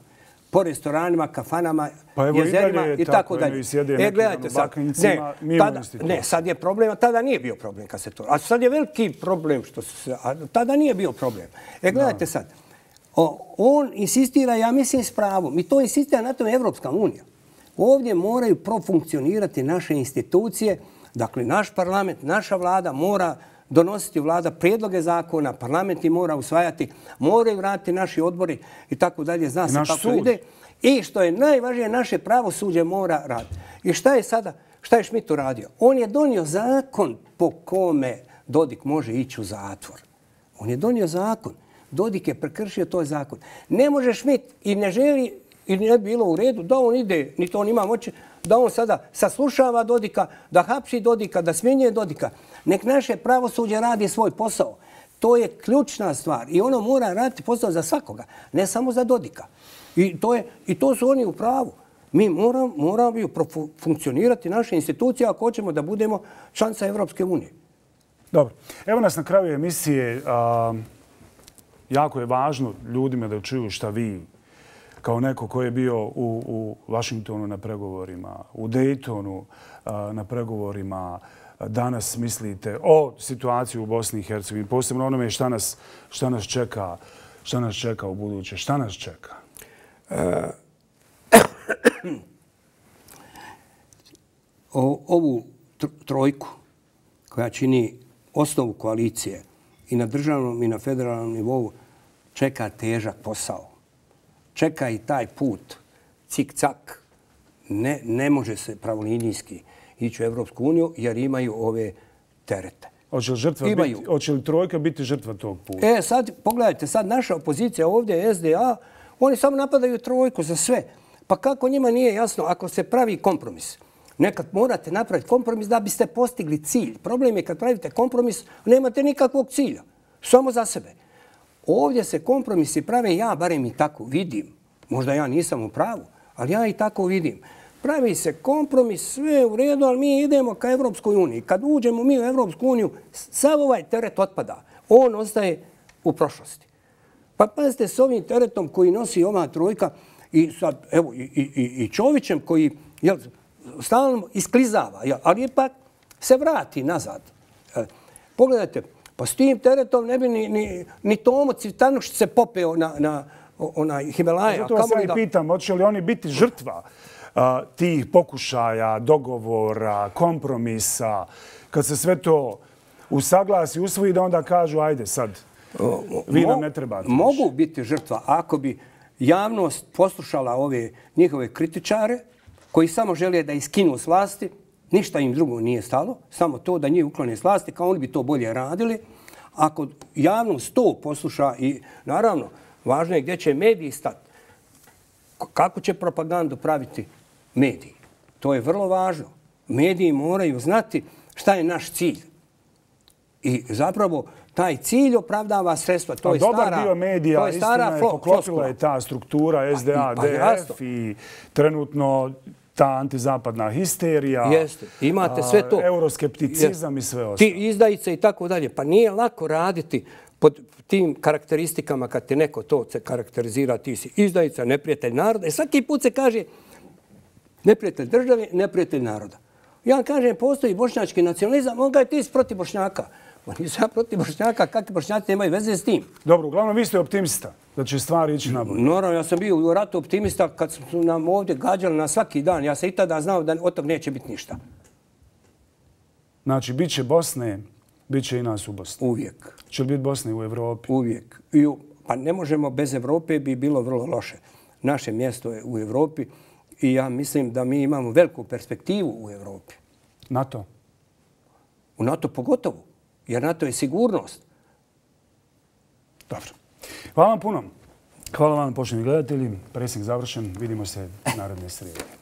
po restoranima, kafanama, pa evo jezerima i, i tako dalje. E, gledajte sad, ne, tada, ne, sad je problem, tada nije bio problem kad se to... A sad je veliki problem što se... A tada nije bio problem. E, gledajte sad, o, on insistira, ja mislim, s pravom, i to insistira na tom Evropska unija. Ovdje moraju profunkcionirati naše institucije, dakle, naš parlament, naša vlada mora donositi vlada prijedloge zakona, parlamenti mora usvajati, moraju vratiti naši odbori i tako dalje. Zna se kako sud. ide. I što je najvažnije, naše pravo suđe mora raditi. I šta je sada, šta je Šmit uradio? On je donio zakon po kome Dodik može ići u zatvor. On je donio zakon. Dodik je prekršio to zakon. Ne može Šmit i ne želi i ne bilo u redu da on ide, ni to on ima moće, da on sada saslušava Dodika, da hapši Dodika, da smjenjuje Dodika. Nek naše pravosuđe radi svoj posao. To je ključna stvar i ono mora raditi posao za svakoga, ne samo za Dodika. I to, je, i to su oni u pravu. Mi moramo, moramo funkcionirati naše institucije ako hoćemo da budemo članca Evropske unije. Dobro. Evo nas na kraju emisije. A, jako je važno ljudima da čuju šta vi kao neko koji je bio u, u Washingtonu na pregovorima, u Daytonu uh, na pregovorima, uh, danas mislite o situaciji u Bosni i Hercegovini, posebno onome šta nas, šta nas čeka, šta nas čeka u buduće, šta nas čeka? E, [clears throat] o, ovu trojku koja čini osnovu koalicije i na državnom i na federalnom nivou čeka težak posao. Čeka i taj put, cik-cak, ne, ne može se pravolinijski ići u Evropsku uniju jer imaju ove terete. Hoće li, žrtva imaju. biti, hoće li trojka biti žrtva tog puta? E, sad, pogledajte, sad naša opozicija ovdje, SDA, oni samo napadaju trojku za sve. Pa kako njima nije jasno, ako se pravi kompromis, nekad morate napraviti kompromis da biste postigli cilj. Problem je kad pravite kompromis, nemate nikakvog cilja, samo za sebe. Ovdje se kompromisi prave, ja barem i tako vidim. Možda ja nisam u pravu, ali ja i tako vidim pravi se kompromis, sve u redu, ali mi idemo ka Evropskoj uniji. Kad uđemo mi u Evropsku uniju, sav ovaj teret otpada. On ostaje u prošlosti. Pa pazite, s ovim teretom koji nosi ova trojka i, sad, evo, i, i, i Čovićem koji jel, stalno isklizava, jel, ali ipak se vrati nazad. E, pogledajte, pa s tim teretom ne bi ni, ni, ni Tomo Cvitanušić se popeo na, na onaj Himalaja. Zato vas ja i pitam, hoće li oni biti žrtva tih pokušaja, dogovora, kompromisa, kad se sve to usaglasi, usvoji, da onda kažu, ajde sad, vi nam ne trebate. Mogu biti žrtva ako bi javnost poslušala ove njihove kritičare, koji samo žele da iskinu s vlasti, ništa im drugo nije stalo, samo to da njih uklone s vlasti, kao oni bi to bolje radili. Ako javnost to posluša i, naravno, važno je gdje će mediji stati, kako će propagandu praviti mediji. To je vrlo važno. Mediji moraju znati šta je naš cilj. I zapravo taj cilj opravdava sredstva. To A je dobar stara, dio medija, to je stara istina je, poklopila je ta struktura SDA, pa jasno. DF i trenutno ta antizapadna histerija. Jeste. Imate sve to. Euroskepticizam i sve ostalo. Ti izdajice i tako dalje. Pa nije lako raditi pod tim karakteristikama kad te neko to se karakterizira, ti si izdajica, neprijatelj naroda. I svaki put se kaže neprijatelj države, neprijatelj naroda. Ja vam kažem, postoji bošnjački nacionalizam, on ga je ti si protiv bošnjaka. Ma nisam ja protiv bošnjaka, kakvi bošnjaci nemaju veze s tim. Dobro, uglavnom vi ste optimista da će stvari ići na bolje. Naravno, ja sam bio u ratu optimista kad su nam ovdje gađali na svaki dan. Ja sam i tada znao da od tog neće biti ništa. Znači, bit će Bosne, bit će i nas u Bosni. Uvijek. Će li biti Bosne u Evropi? Uvijek. I, pa ne možemo bez Evrope bi bilo vrlo loše. Naše mjesto je u Evropi i ja mislim da mi imamo veliku perspektivu u Evropi. NATO? U NATO pogotovo. Jer NATO je sigurnost. Dobro. Hvala vam puno. Hvala vam, poštovni gledatelji. Presnik završen. Vidimo se naredne srede.